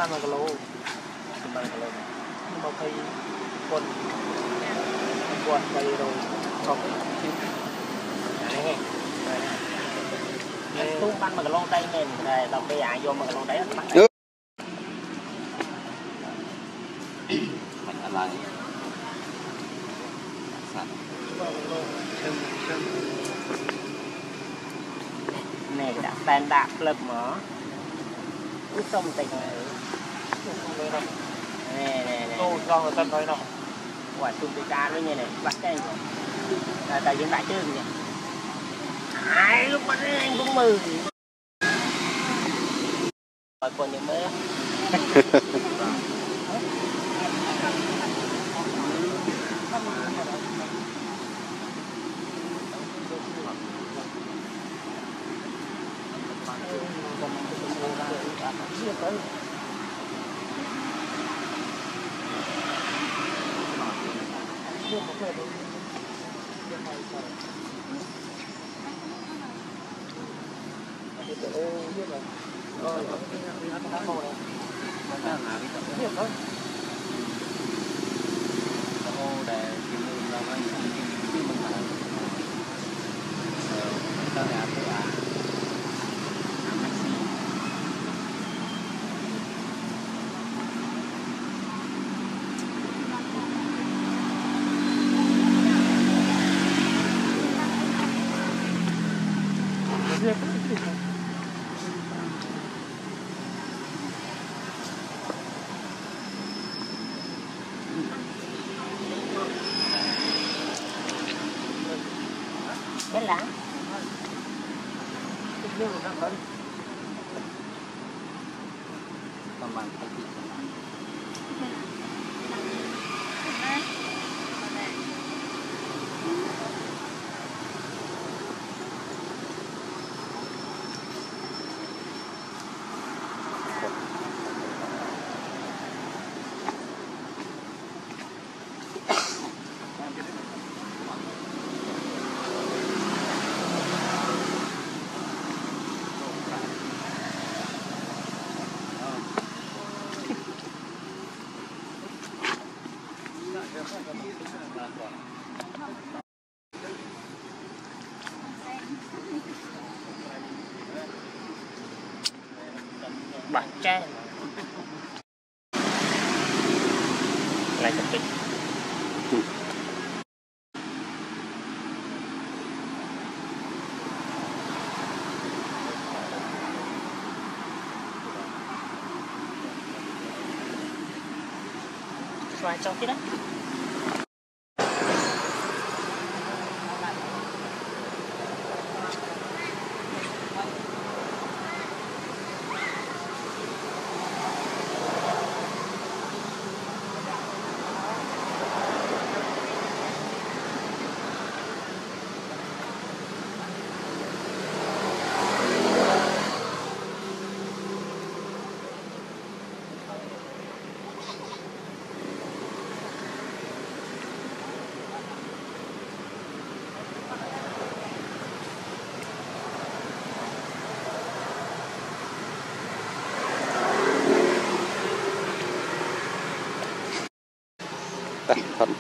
Magkano ka là hiện tại chứ tre này thật tích xoay trong cái đó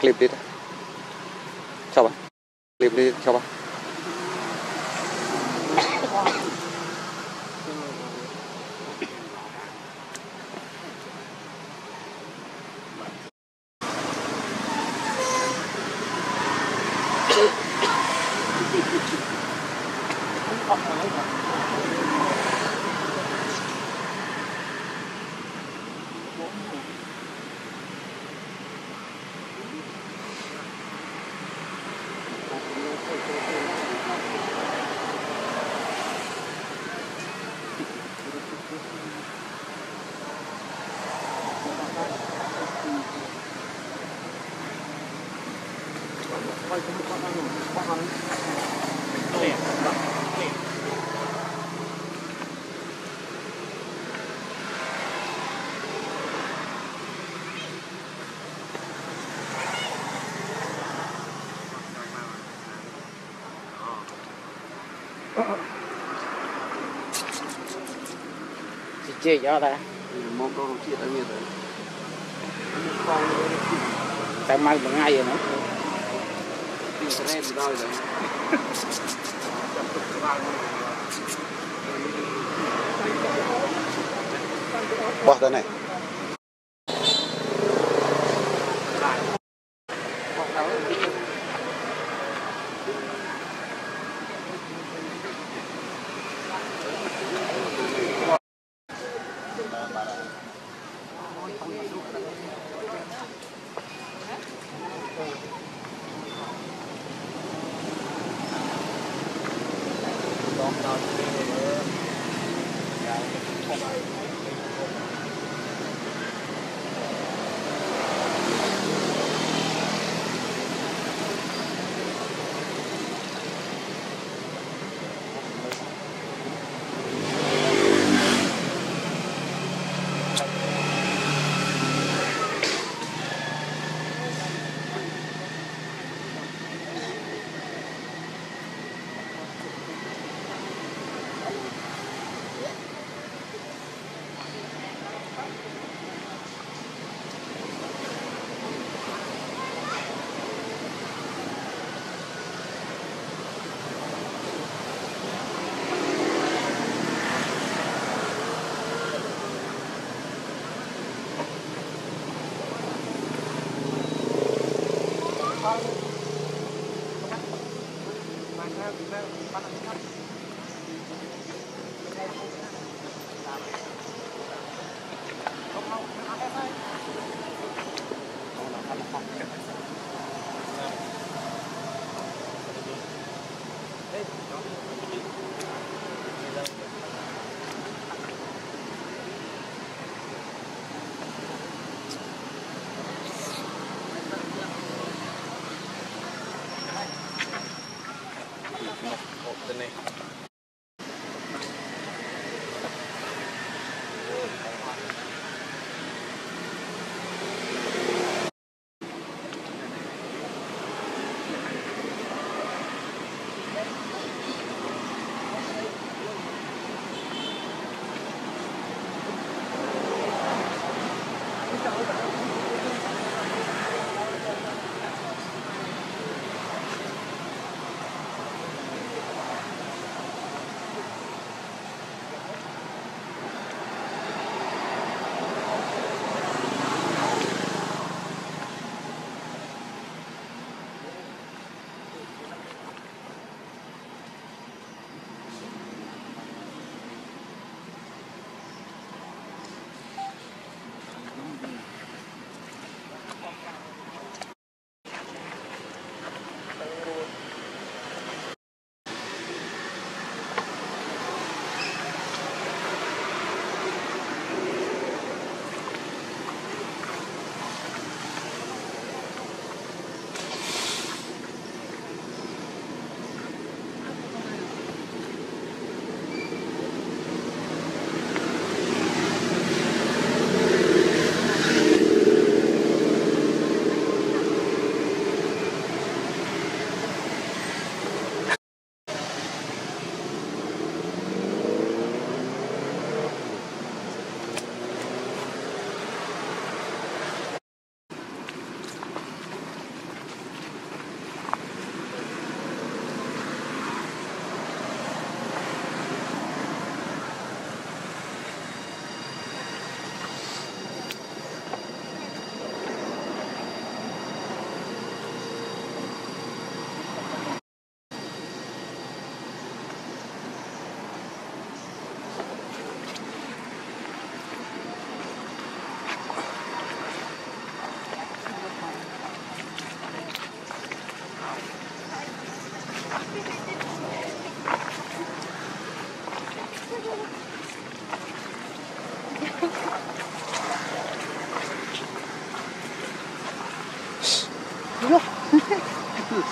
คลิปนี้ชอบปะคลิปนี้ชอบปะ Chị cho ta Mong đâu đã nghe rồi. Tại mai một ngày rồi nữa thì đâu rồi. Bỏ ra này. Bye-bye.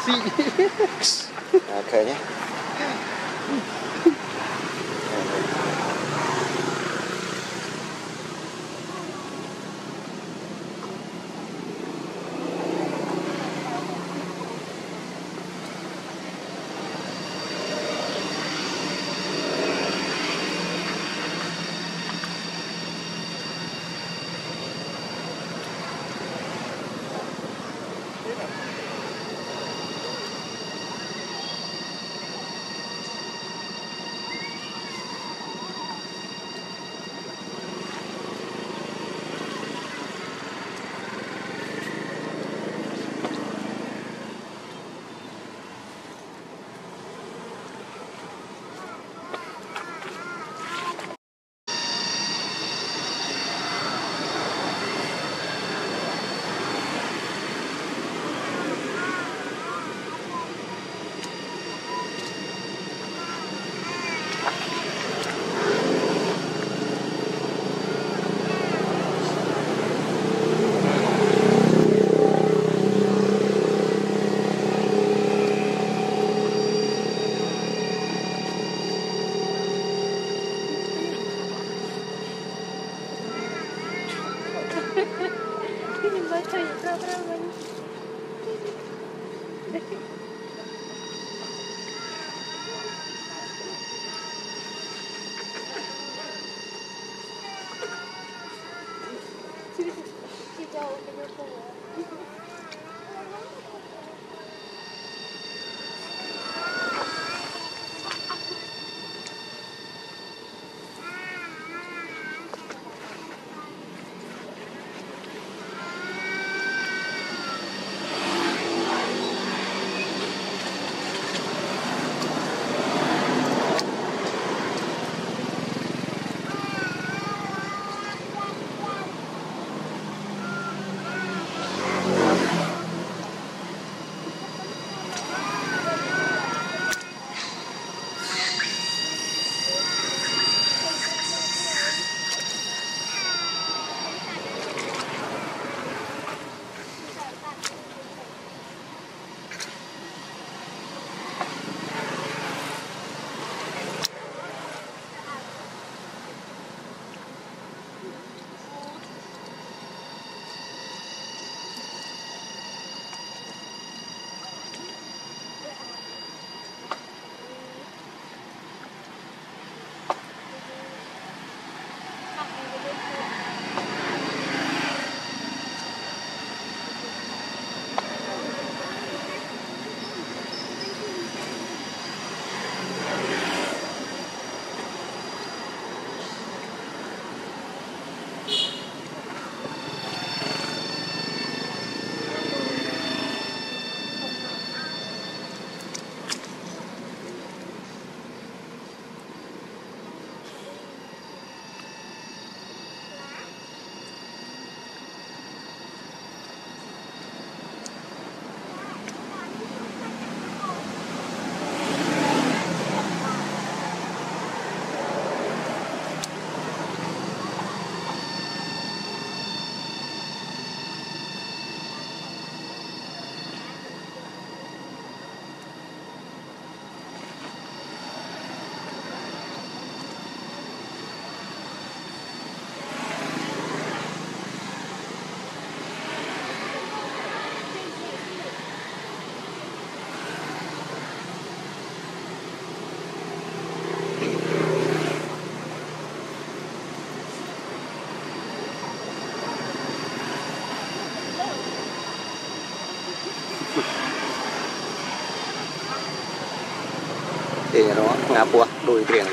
sih. Nó ngã bùa tiền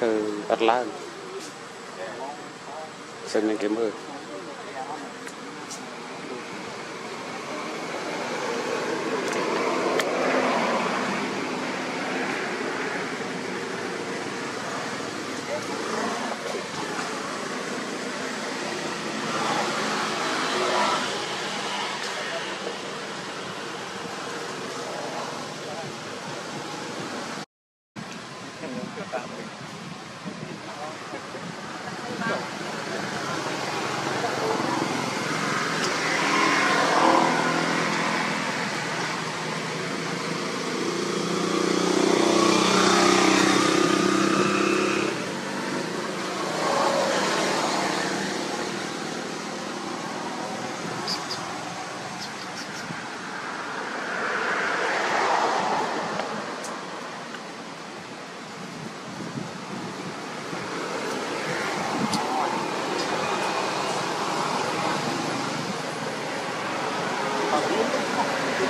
ông lơ xin anh bắt lá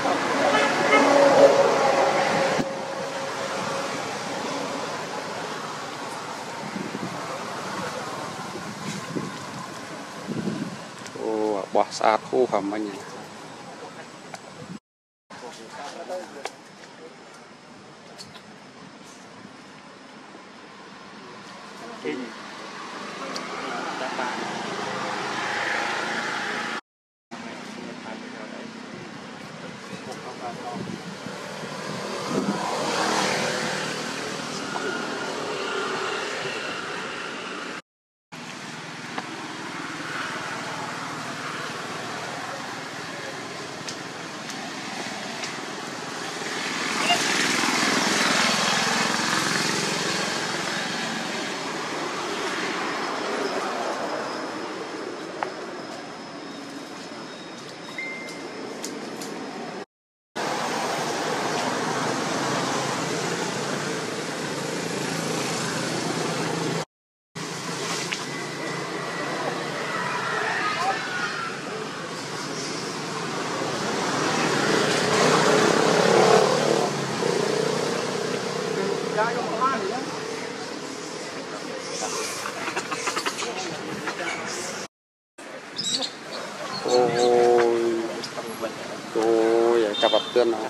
អូបោះស្អាតគូប្រហែលហ្នឹង dân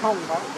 看吧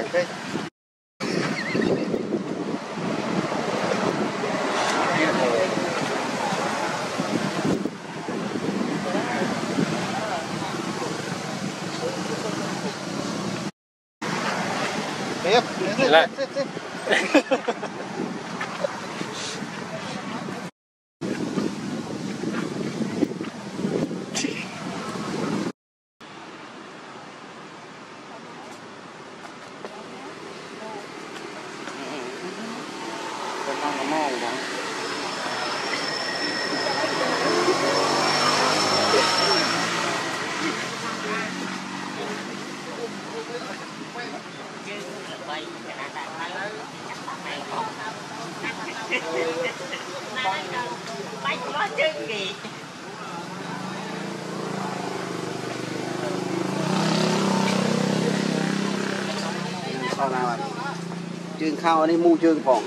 Okay. ខោនេះមូលជើងផង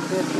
little bit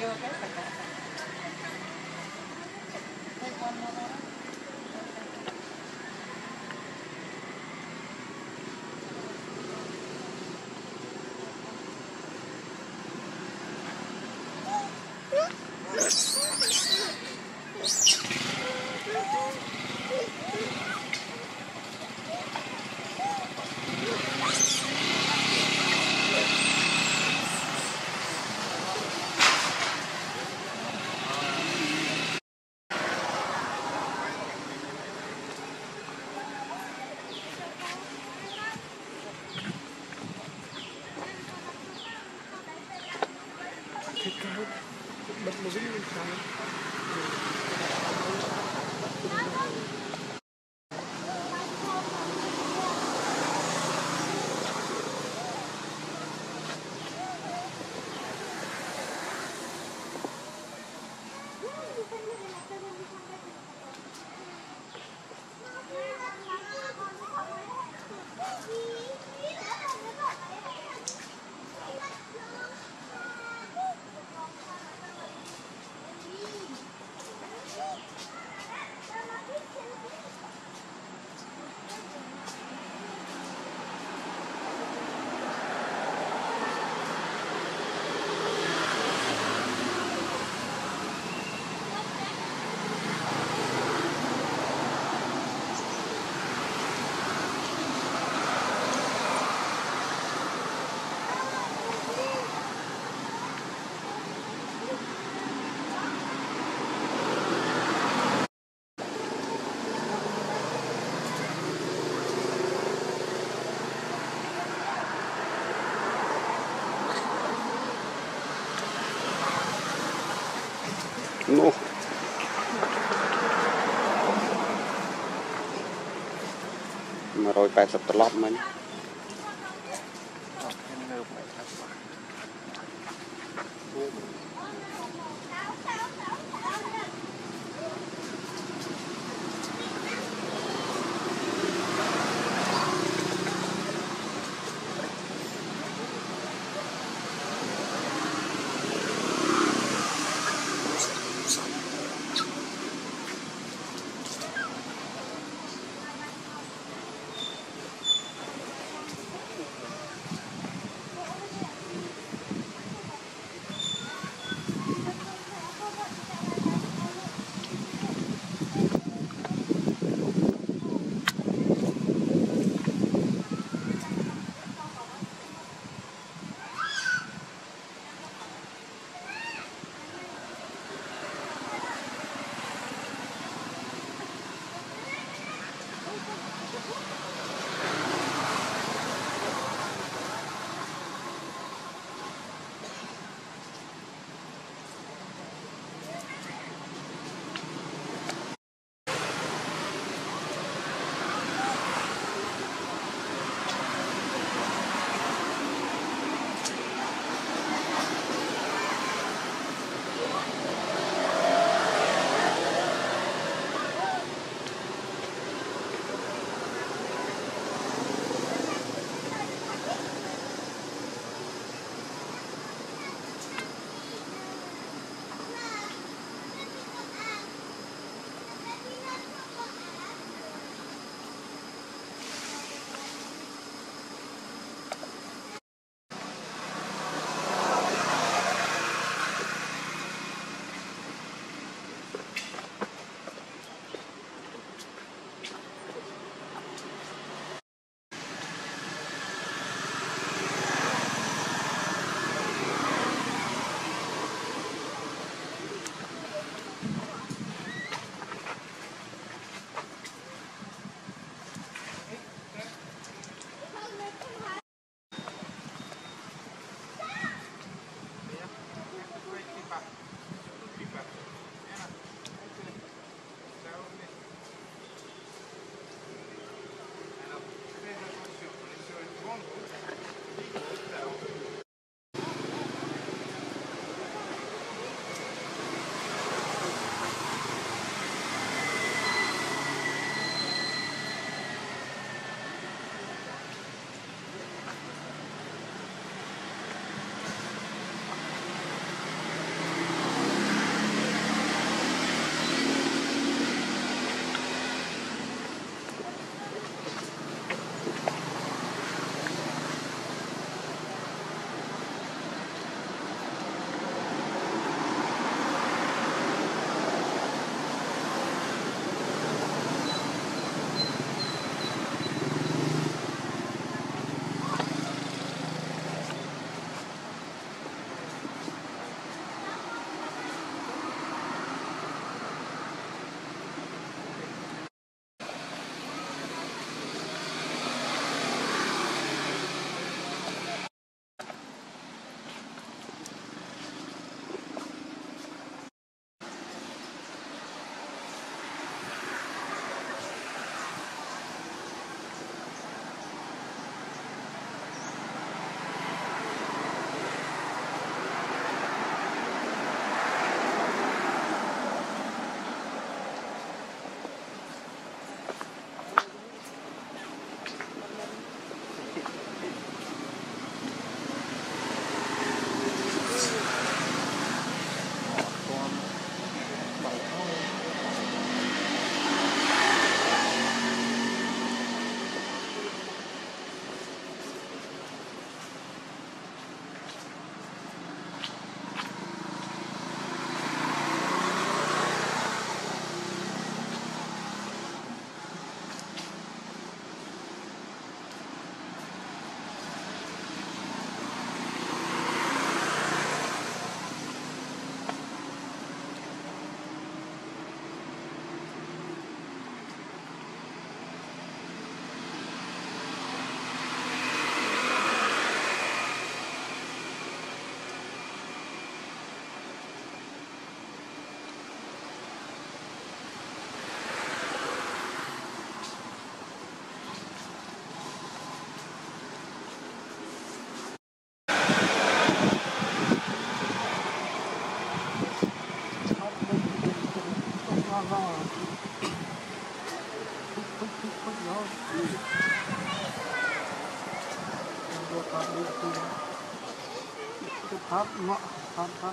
両手とか。80ត្រឡប់មិញ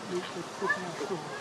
你是四号房。